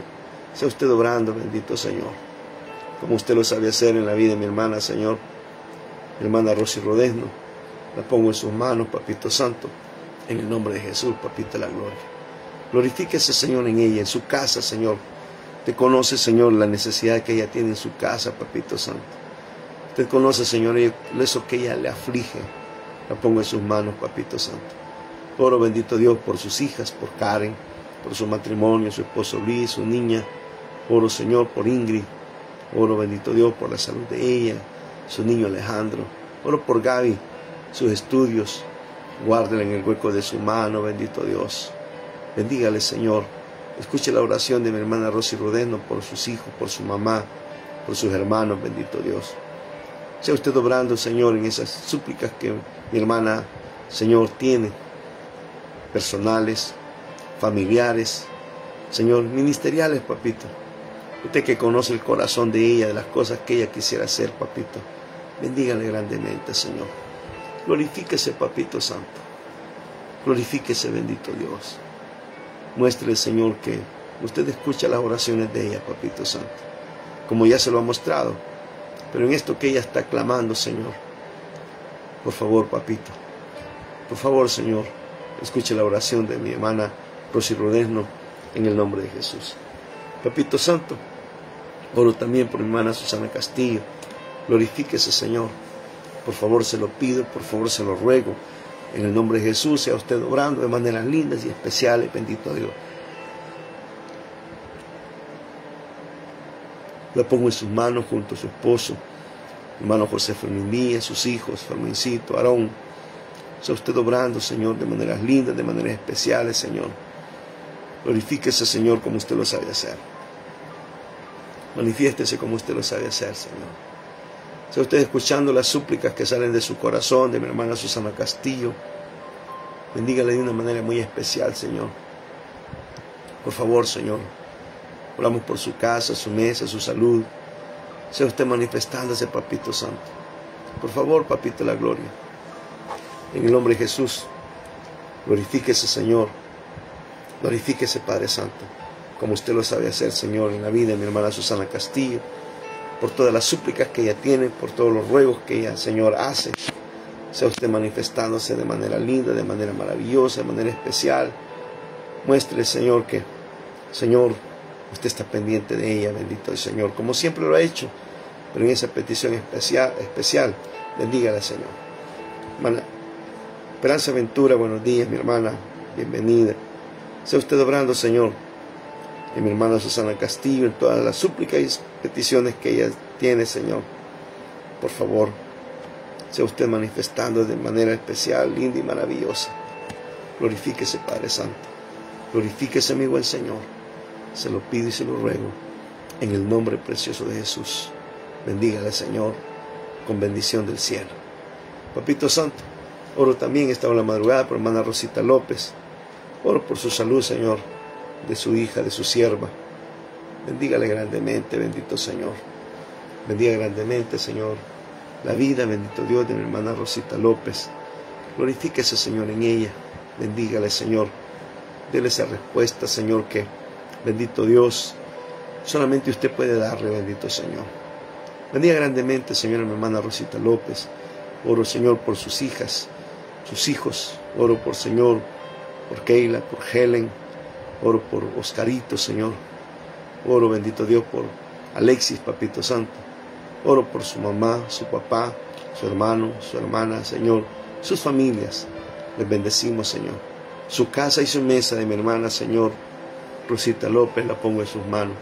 Sea usted obrando, bendito Señor. Como usted lo sabe hacer en la vida de mi hermana, Señor. Hermana Rosy Rodesno. La pongo en sus manos, Papito Santo. En el nombre de Jesús, Papito de la Gloria. Glorifíquese, Señor, en ella, en su casa, Señor. Te conoce, Señor, la necesidad que ella tiene en su casa, Papito Santo. Usted conoce, Señor, eso que ella le aflige. La pongo en sus manos, Papito Santo. Oro, bendito Dios, por sus hijas, por Karen, por su matrimonio, su esposo Luis, su niña. Oro, Señor, por Ingrid. Oro, bendito Dios, por la salud de ella, su niño Alejandro. Oro por Gaby, sus estudios. Guárdela en el hueco de su mano, bendito Dios. Bendígale, Señor. Escuche la oración de mi hermana Rosy Rodeno por sus hijos, por su mamá, por sus hermanos, bendito Dios. Sea usted obrando, Señor, en esas súplicas que mi hermana, Señor, tiene, personales, familiares, Señor, ministeriales, papito. Usted que conoce el corazón de ella, de las cosas que ella quisiera hacer, papito. Bendígale grandemente, Señor. Glorifíquese, papito santo. Glorifíquese, bendito Dios. Muestre, Señor, que usted escucha las oraciones de ella, papito santo. Como ya se lo ha mostrado. Pero en esto que ella está clamando, Señor. Por favor, papito. Por favor, Señor. Escuche la oración de mi hermana Rosy Rodesno en el nombre de Jesús. Papito Santo, oro también por mi hermana Susana Castillo. Glorifíquese, Señor. Por favor, se lo pido, por favor, se lo ruego. En el nombre de Jesús, sea usted obrando de maneras lindas y especiales, bendito Dios. La pongo en sus manos junto a su esposo, hermano José Fermín sus hijos, Fermincito, Aarón. Sea usted obrando, Señor, de maneras lindas, de maneras especiales, Señor. Glorifíquese, Señor, como usted lo sabe hacer. Manifiéstese como usted lo sabe hacer, Señor. Sea usted escuchando las súplicas que salen de su corazón, de mi hermana Susana Castillo. Bendígale de una manera muy especial, Señor. Por favor, Señor. Oramos por su casa, su mesa, su salud. Sea usted manifestándose, Papito Santo. Por favor, Papito la Gloria. En el nombre de Jesús, glorifíquese, Señor. Glorifíquese, Padre Santo, como usted lo sabe hacer, Señor, en la vida de mi hermana Susana Castillo, por todas las súplicas que ella tiene, por todos los ruegos que ella, Señor, hace. Sea usted manifestándose de manera linda, de manera maravillosa, de manera especial. Muestre, Señor, que, Señor, usted está pendiente de ella, bendito el Señor, como siempre lo ha hecho, pero en esa petición especial, especial bendígala, Señor. Hermana, Esperanza Ventura, buenos días, mi hermana, bienvenida. Sea usted obrando, Señor, en mi hermana Susana Castillo, en todas las súplicas peticiones que ella tiene, Señor. Por favor, sea usted manifestando de manera especial, linda y maravillosa. Glorifíquese, Padre Santo. Glorifíquese, mi buen Señor. Se lo pido y se lo ruego. En el nombre precioso de Jesús. Bendígale, Señor, con bendición del cielo. Papito Santo, oro también esta la madrugada por hermana Rosita López. Oro por su salud, Señor, de su hija, de su sierva. Bendígale grandemente, bendito Señor. Bendiga grandemente, Señor, la vida, bendito Dios, de mi hermana Rosita López. Glorifíquese, Señor, en ella. Bendígale, Señor. Dele esa respuesta, Señor, que, bendito Dios, solamente usted puede darle, bendito Señor. Bendiga grandemente, Señor, a mi hermana Rosita López. Oro, Señor, por sus hijas, sus hijos. Oro por, Señor, por Keila, por Helen. Oro por Oscarito, Señor. Oro, bendito Dios, por Alexis, Papito Santo. Oro por su mamá, su papá, su hermano, su hermana, Señor, sus familias. Les bendecimos, Señor. Su casa y su mesa de mi hermana, Señor, Rosita López, la pongo en sus manos.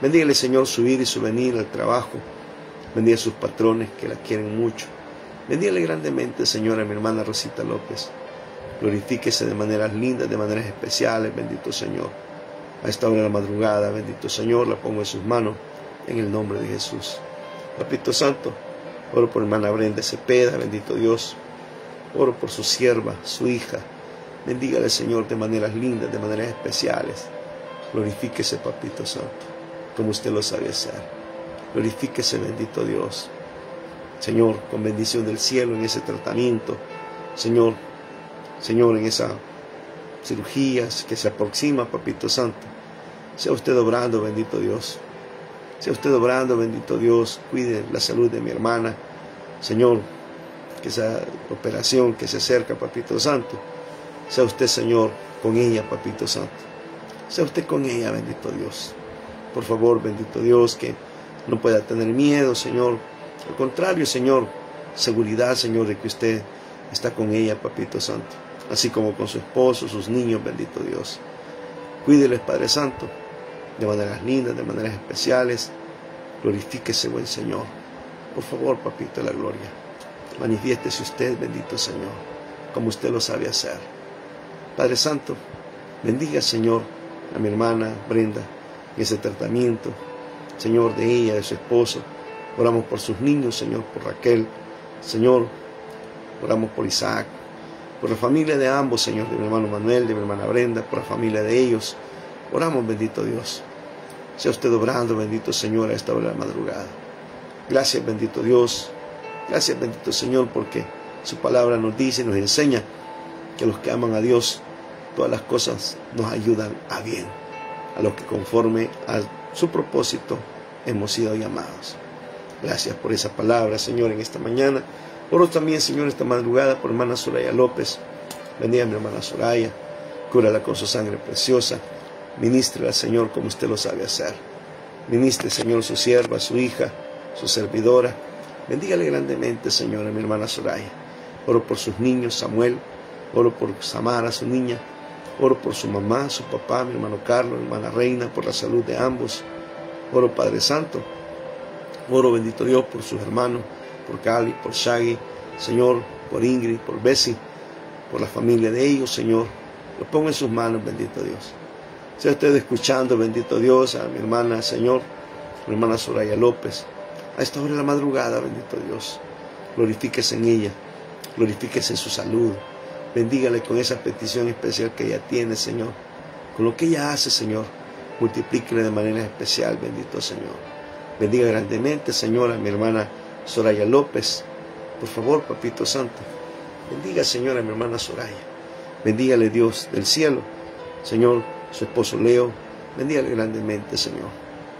Bendígale, Señor, su ir y su venir al trabajo. Bendiga a sus patrones que la quieren mucho. Bendígale grandemente, Señor, a mi hermana Rosita López. Glorifíquese de maneras lindas, de maneras especiales, bendito Señor. A esta hora de la madrugada, bendito Señor, la pongo en sus manos, en el nombre de Jesús. Papito Santo, oro por hermana Brenda Cepeda, bendito Dios. Oro por su sierva, su hija. Bendígale, Señor, de maneras lindas, de maneras especiales. Glorifíquese, Papito Santo, como usted lo sabe hacer. Glorifíquese, bendito Dios. Señor, con bendición del cielo en ese tratamiento. Señor, Señor, en esa cirugía que se aproxima, Papito Santo. Sea usted obrando, bendito Dios. Sea usted obrando, bendito Dios, cuide la salud de mi hermana. Señor, que esa operación que se acerca, Papito Santo, sea usted, Señor, con ella, Papito Santo. Sea usted con ella, bendito Dios. Por favor, bendito Dios, que no pueda tener miedo, Señor. Al contrario, Señor, seguridad, Señor, de que usted está con ella, Papito Santo. Así como con su esposo, sus niños, bendito Dios. Cuídeles, Padre Santo de maneras lindas, de maneras especiales. Glorifíquese, buen Señor. Por favor, papito de la gloria, manifiéstese usted, bendito Señor, como usted lo sabe hacer. Padre Santo, bendiga, Señor, a mi hermana Brenda en ese tratamiento, Señor, de ella, de su esposo. Oramos por sus niños, Señor, por Raquel, Señor, oramos por Isaac, por la familia de ambos, Señor, de mi hermano Manuel, de mi hermana Brenda, por la familia de ellos, Oramos, bendito Dios. Sea usted obrando, bendito Señor, a esta hora de la madrugada. Gracias, bendito Dios. Gracias, bendito Señor, porque su palabra nos dice y nos enseña que los que aman a Dios, todas las cosas nos ayudan a bien. A los que conforme a su propósito hemos sido llamados. Gracias por esa palabra, Señor, en esta mañana. Oro también, Señor, esta madrugada por hermana Soraya López. Bendiga a mi hermana Soraya. Cúrala con su sangre preciosa. Ministre Señor como usted lo sabe hacer. Ministre, Señor, su sierva, su hija, su servidora. Bendígale grandemente, Señor, a mi hermana Soraya. Oro por sus niños, Samuel. Oro por Samara, su niña. Oro por su mamá, su papá, mi hermano Carlos, mi hermana Reina, por la salud de ambos. Oro, Padre Santo. Oro, bendito Dios, por sus hermanos, por Cali, por Shaggy, Señor, por Ingrid, por Bessie, por la familia de ellos, Señor. Lo pongo en sus manos, bendito Dios. Sea escuchando, bendito Dios, a mi hermana, Señor, mi hermana Soraya López, a esta hora de la madrugada, bendito Dios. Glorifíquese en ella, glorifíquese en su salud. Bendígale con esa petición especial que ella tiene, Señor. Con lo que ella hace, Señor, multiplíquele de manera especial, bendito Señor. Bendiga grandemente, Señor, a mi hermana Soraya López. Por favor, Papito Santo, bendiga, Señor, a mi hermana Soraya. Bendígale, Dios del cielo. Señor, su esposo Leo, bendígale grandemente, Señor.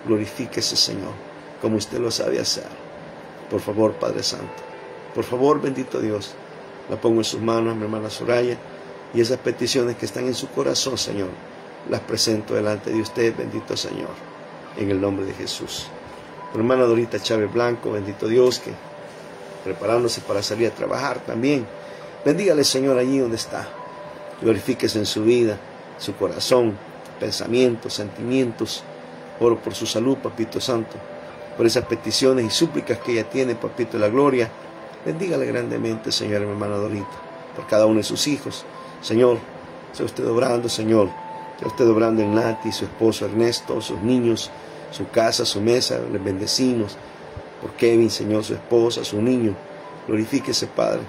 Glorifíquese, Señor, como usted lo sabe hacer. Por favor, Padre Santo. Por favor, bendito Dios, la pongo en sus manos, mi hermana Soraya, y esas peticiones que están en su corazón, Señor, las presento delante de usted, bendito Señor, en el nombre de Jesús. Mi hermana Dorita Chávez Blanco, bendito Dios, que preparándose para salir a trabajar también. Bendígale, Señor, allí donde está. Glorifíquese en su vida, su corazón, pensamientos, sentimientos. Oro por su salud, Papito Santo, por esas peticiones y súplicas que ella tiene, Papito de la Gloria. Bendígale grandemente, Señor, mi hermana Dorita, por cada uno de sus hijos. Señor, sea usted obrando, Señor. Sea usted obrando en Nati, su esposo Ernesto, sus niños, su casa, su mesa. Les bendecimos. Por Kevin, Señor, su esposa, su niño. Glorifíquese, Padre.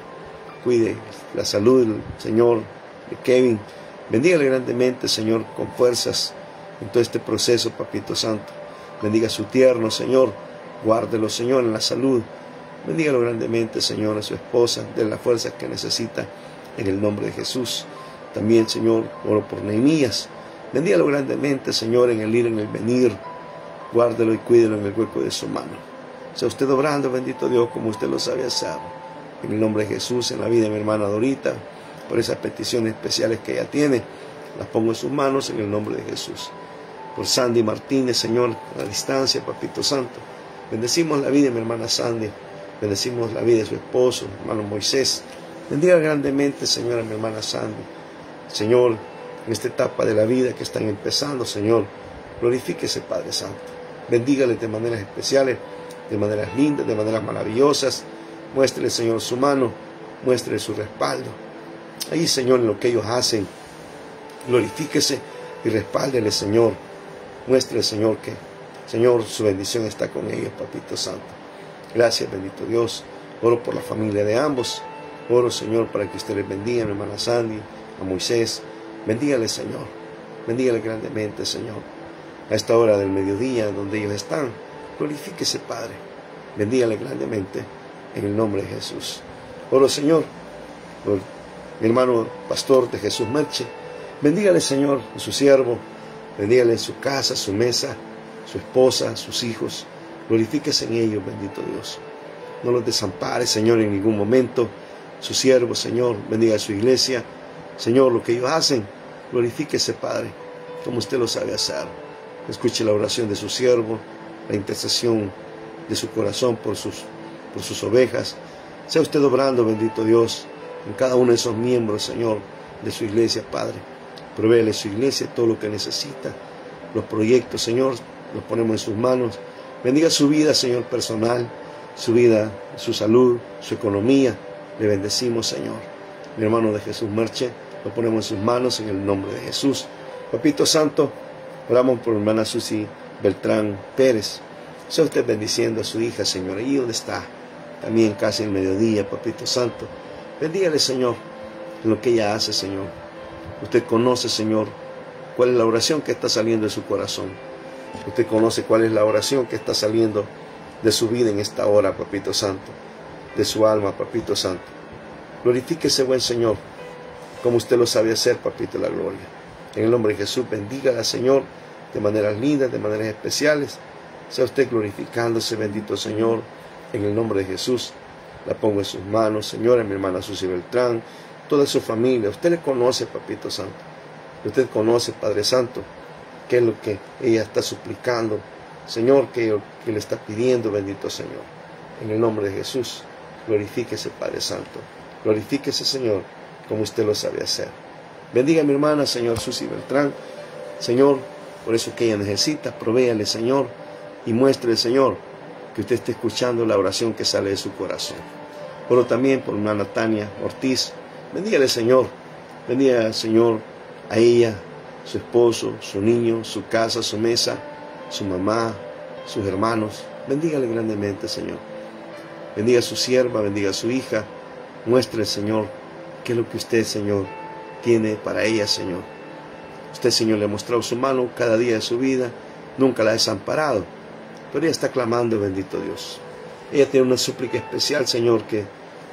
Cuide la salud Señor de Kevin. Bendígale grandemente, Señor, con fuerzas en todo este proceso, Papito Santo. Bendiga su tierno, Señor. Guárdelo, Señor, en la salud. Bendígalo grandemente, Señor, a su esposa, de las fuerzas que necesita en el nombre de Jesús. También, Señor, oro por Nehemías. Bendígalo grandemente, Señor, en el ir, en el venir. Guárdelo y cuídelo en el hueco de su mano. Sea usted obrando, bendito Dios, como usted lo sabe hacer. En el nombre de Jesús, en la vida de mi hermana Dorita, por esas peticiones especiales que ella tiene, las pongo en sus manos en el nombre de Jesús. Por Sandy Martínez, Señor, a la distancia, Papito Santo. Bendecimos la vida de mi hermana Sandy. Bendecimos la vida de su esposo, hermano Moisés. Bendiga grandemente, Señor, a mi hermana Sandy. Señor, en esta etapa de la vida que están empezando, Señor, glorifíquese, Padre Santo. Bendígale de maneras especiales, de maneras lindas, de maneras maravillosas. Muéstrele, Señor, su mano, muéstrele su respaldo. Ahí, Señor, en lo que ellos hacen, glorifíquese y respáldele, Señor. Muéstrele, Señor, que, Señor, su bendición está con ellos, Papito Santo. Gracias, bendito Dios. Oro por la familia de ambos. Oro, Señor, para que usted les bendiga, a mi hermana Sandy, a Moisés. Bendígale, Señor. Bendígale grandemente, Señor. A esta hora del mediodía, donde ellos están, glorifíquese, Padre. Bendígale grandemente en el nombre de Jesús. Oro, Señor, mi hermano pastor de Jesús Merche. Bendígale, Señor, su siervo. Bendígale en su casa, su mesa, su esposa, sus hijos. Glorifíquese en ellos, bendito Dios. No los desampare, Señor, en ningún momento. Su siervo, Señor, bendiga a su iglesia. Señor, lo que ellos hacen, glorifíquese, Padre, como usted lo sabe hacer. Escuche la oración de su siervo, la intercesión de su corazón por sus, por sus ovejas. Sea usted obrando, bendito Dios, en cada uno de esos miembros, Señor, de su iglesia, Padre. Provéele su iglesia todo lo que necesita. Los proyectos, Señor, los ponemos en sus manos. Bendiga su vida, Señor, personal, su vida, su salud, su economía. Le bendecimos, Señor. Mi hermano de Jesús Merche, lo ponemos en sus manos en el nombre de Jesús. Papito Santo, oramos por hermana Susi Beltrán Pérez. Sea usted bendiciendo a su hija, Señor, ahí donde está. También casi el mediodía, Papito Santo. Bendígale, Señor, en lo que ella hace, Señor. Usted conoce, Señor, cuál es la oración que está saliendo de su corazón. Usted conoce cuál es la oración que está saliendo de su vida en esta hora, Papito Santo. De su alma, Papito Santo. Glorifíquese, buen Señor, como usted lo sabe hacer, Papito de la Gloria. En el nombre de Jesús, bendígala, Señor, de maneras lindas, de maneras especiales. Sea usted glorificándose, bendito Señor, en el nombre de Jesús. La pongo en sus manos, Señor, mi hermana Susi Beltrán, toda su familia. Usted le conoce, Papito Santo. Usted conoce, Padre Santo, qué es lo que ella está suplicando. Señor, que, que le está pidiendo, bendito Señor. En el nombre de Jesús, glorifíquese, Padre Santo. Glorifíquese, Señor, como usted lo sabe hacer. Bendiga a mi hermana, Señor Susi Beltrán. Señor, por eso que ella necesita, provéale, Señor, y muestre, Señor, que usted esté escuchando la oración que sale de su corazón. Oro también por mi hermana Tania Ortiz. Bendígale, Señor. Bendiga, Señor, a ella, su esposo, su niño, su casa, su mesa, su mamá, sus hermanos. Bendígale grandemente, Señor. Bendiga a su sierva, bendiga a su hija. Muestre, Señor, qué es lo que usted, Señor, tiene para ella, Señor. Usted, Señor, le ha mostrado su mano cada día de su vida. Nunca la ha desamparado. Pero ella está clamando, bendito Dios. Ella tiene una súplica especial, Señor, que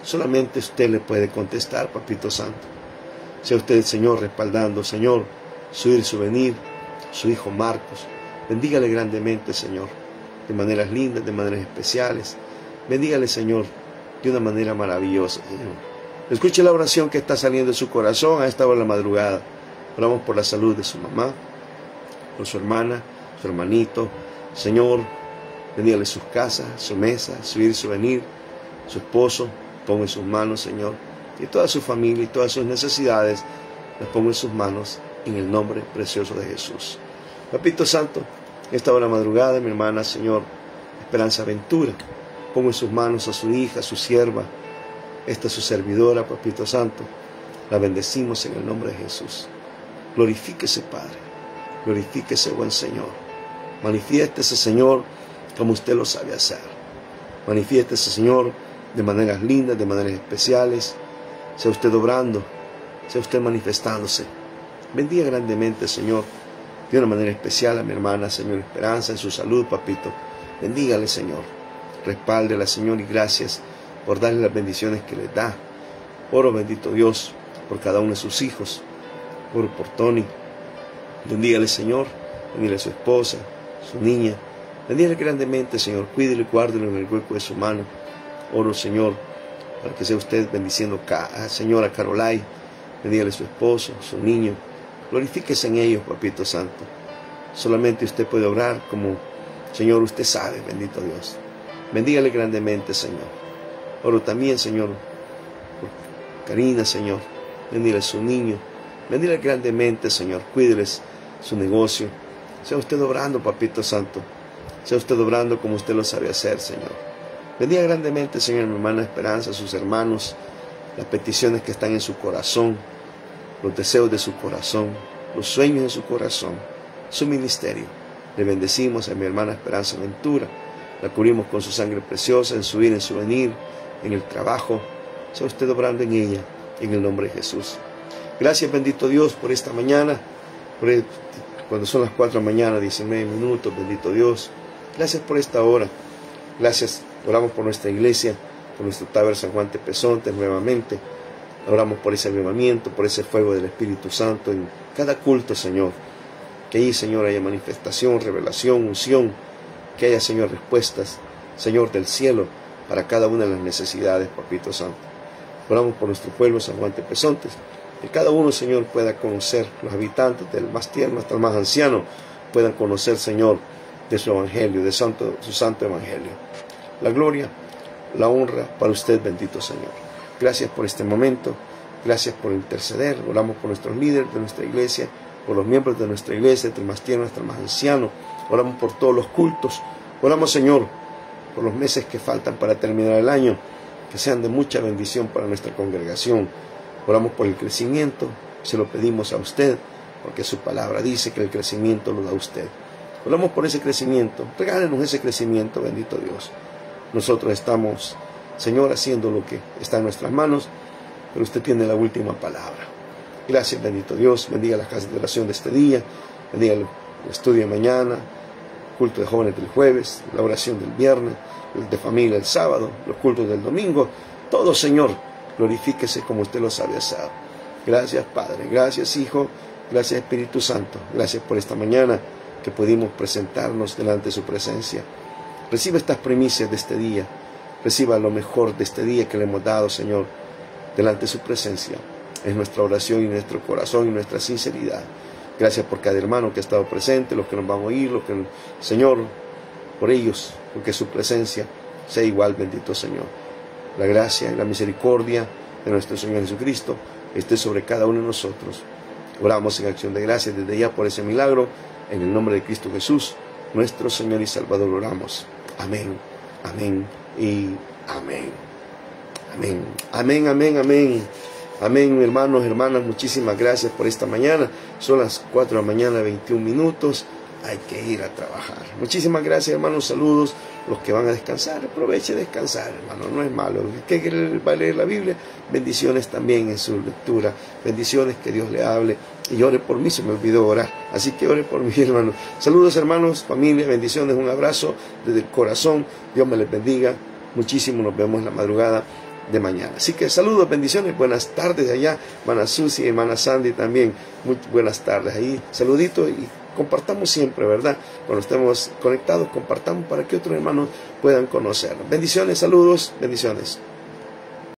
solamente usted le puede contestar, Papito Santo. Sea usted, Señor, respaldando, Señor, su ir su venir, su hijo Marcos. Bendígale grandemente, Señor, de maneras lindas, de maneras especiales. Bendígale, Señor, de una manera maravillosa, Señor. Escuche la oración que está saliendo de su corazón a esta hora de la madrugada. Oramos por la salud de su mamá, por su hermana, su hermanito. Señor, bendígale sus casas, su mesa, su ir su venir, su esposo. Ponga en sus manos, Señor, y toda su familia y todas sus necesidades las pongo en sus manos en el nombre precioso de Jesús. Papito Santo, esta hora madrugada, mi hermana, Señor, Esperanza Ventura, pongo en sus manos a su hija, a su sierva, esta es su servidora, Papito Santo. La bendecimos en el nombre de Jesús. Glorifíquese, Padre. Glorifíquese, buen Señor. Manifiéstese, Señor, como usted lo sabe hacer. Manifiéstese, Señor, de maneras lindas, de maneras especiales. Sea usted obrando, sea usted manifestándose. Bendiga grandemente, Señor, de una manera especial a mi hermana, Señor Esperanza, en su salud, papito. Bendígale, Señor. Respáldela, Señor, y gracias por darle las bendiciones que le da. Oro, bendito Dios, por cada uno de sus hijos. Oro por Tony. Bendígale, Señor. Bendígale a su esposa, su niña. Bendígale grandemente, Señor. Cuídelo y en el hueco de su mano. Oro, Señor, para que sea usted bendiciendo, a Señor, a Carolai. Bendígale su esposo, su niño. Glorifíquese en ellos, Papito Santo. Solamente usted puede obrar como, Señor, usted sabe, bendito Dios. Bendígale grandemente, Señor. Oro también, Señor, por Karina, Señor. Bendígale a su niño. Bendígale grandemente, Señor. Cuídeles su negocio. Sea usted obrando, Papito Santo. Sea usted obrando como usted lo sabe hacer, Señor. Bendiga grandemente, Señor, mi hermana Esperanza, sus hermanos, las peticiones que están en su corazón, los deseos de su corazón, los sueños de su corazón, su ministerio. Le bendecimos a mi hermana Esperanza Ventura, la cubrimos con su sangre preciosa en su ir, en su venir, en el trabajo. Sea usted obrando en ella, en el nombre de Jesús. Gracias, bendito Dios, por esta mañana, por cuando son las cuatro de la mañana, 19 minutos, bendito Dios. Gracias por esta hora. Gracias Oramos por nuestra iglesia, por nuestro Taber San Juan Tepezonte nuevamente. Oramos por ese avivamiento, por ese fuego del Espíritu Santo en cada culto, Señor. Que ahí, Señor, haya manifestación, revelación, unción. Que haya, Señor, respuestas, Señor, del cielo para cada una de las necesidades, Papito Santo. Oramos por nuestro pueblo, San Juan Tepezontes. Que cada uno, Señor, pueda conocer, los habitantes del más tierno hasta el más anciano, puedan conocer, Señor, de su evangelio, de santo, su santo evangelio la gloria, la honra para usted, bendito Señor. Gracias por este momento, gracias por interceder. Oramos por nuestros líderes de nuestra iglesia, por los miembros de nuestra iglesia, entre más tierno el más anciano. Oramos por todos los cultos. Oramos, Señor, por los meses que faltan para terminar el año, que sean de mucha bendición para nuestra congregación. Oramos por el crecimiento, se lo pedimos a usted, porque su palabra dice que el crecimiento lo da usted. Oramos por ese crecimiento. Regálenos ese crecimiento, bendito Dios. Nosotros estamos, Señor, haciendo lo que está en nuestras manos, pero usted tiene la última palabra. Gracias, bendito Dios. Bendiga la casa de oración de este día. Bendiga el estudio de mañana, culto de jóvenes del jueves, la oración del viernes, el de familia el sábado, los cultos del domingo. Todo, Señor, glorifíquese como usted lo sabe hacer. Gracias, Padre. Gracias, Hijo. Gracias, Espíritu Santo. Gracias por esta mañana que pudimos presentarnos delante de su presencia. Reciba estas primicias de este día. Reciba lo mejor de este día que le hemos dado, Señor, delante de su presencia. Es nuestra oración y nuestro corazón y nuestra sinceridad. Gracias por cada hermano que ha estado presente, los que nos van a oír, los que, Señor, por ellos, porque su presencia sea igual, bendito Señor. La gracia y la misericordia de nuestro Señor Jesucristo esté sobre cada uno de nosotros. Oramos en acción de gracias desde ya por ese milagro. En el nombre de Cristo Jesús, nuestro Señor y Salvador, oramos. Amén, amén y amén. Amén, amén, amén, amén. Amén, hermanos, hermanas, muchísimas gracias por esta mañana. Son las 4 de la mañana, 21 minutos. hay que ir a trabajar. Muchísimas gracias, hermanos. Saludos. Los que van a descansar, aproveche descansar, hermano. No es malo. El que va a leer la Biblia, bendiciones también en su lectura. Bendiciones, que Dios le hable. Y ore por mí, se me olvidó orar. Así que ore por mí, hermano. Saludos, hermanos, familia, bendiciones, un abrazo desde el corazón. Dios me les bendiga muchísimo. Nos vemos en la madrugada de mañana. Así que saludos, bendiciones, buenas tardes de allá, hermana Susi, hermana Sandy también, muy buenas tardes ahí, saluditos y compartamos siempre, ¿verdad? Cuando estemos conectados, compartamos para que otros hermanos puedan conocer. Bendiciones, saludos, bendiciones.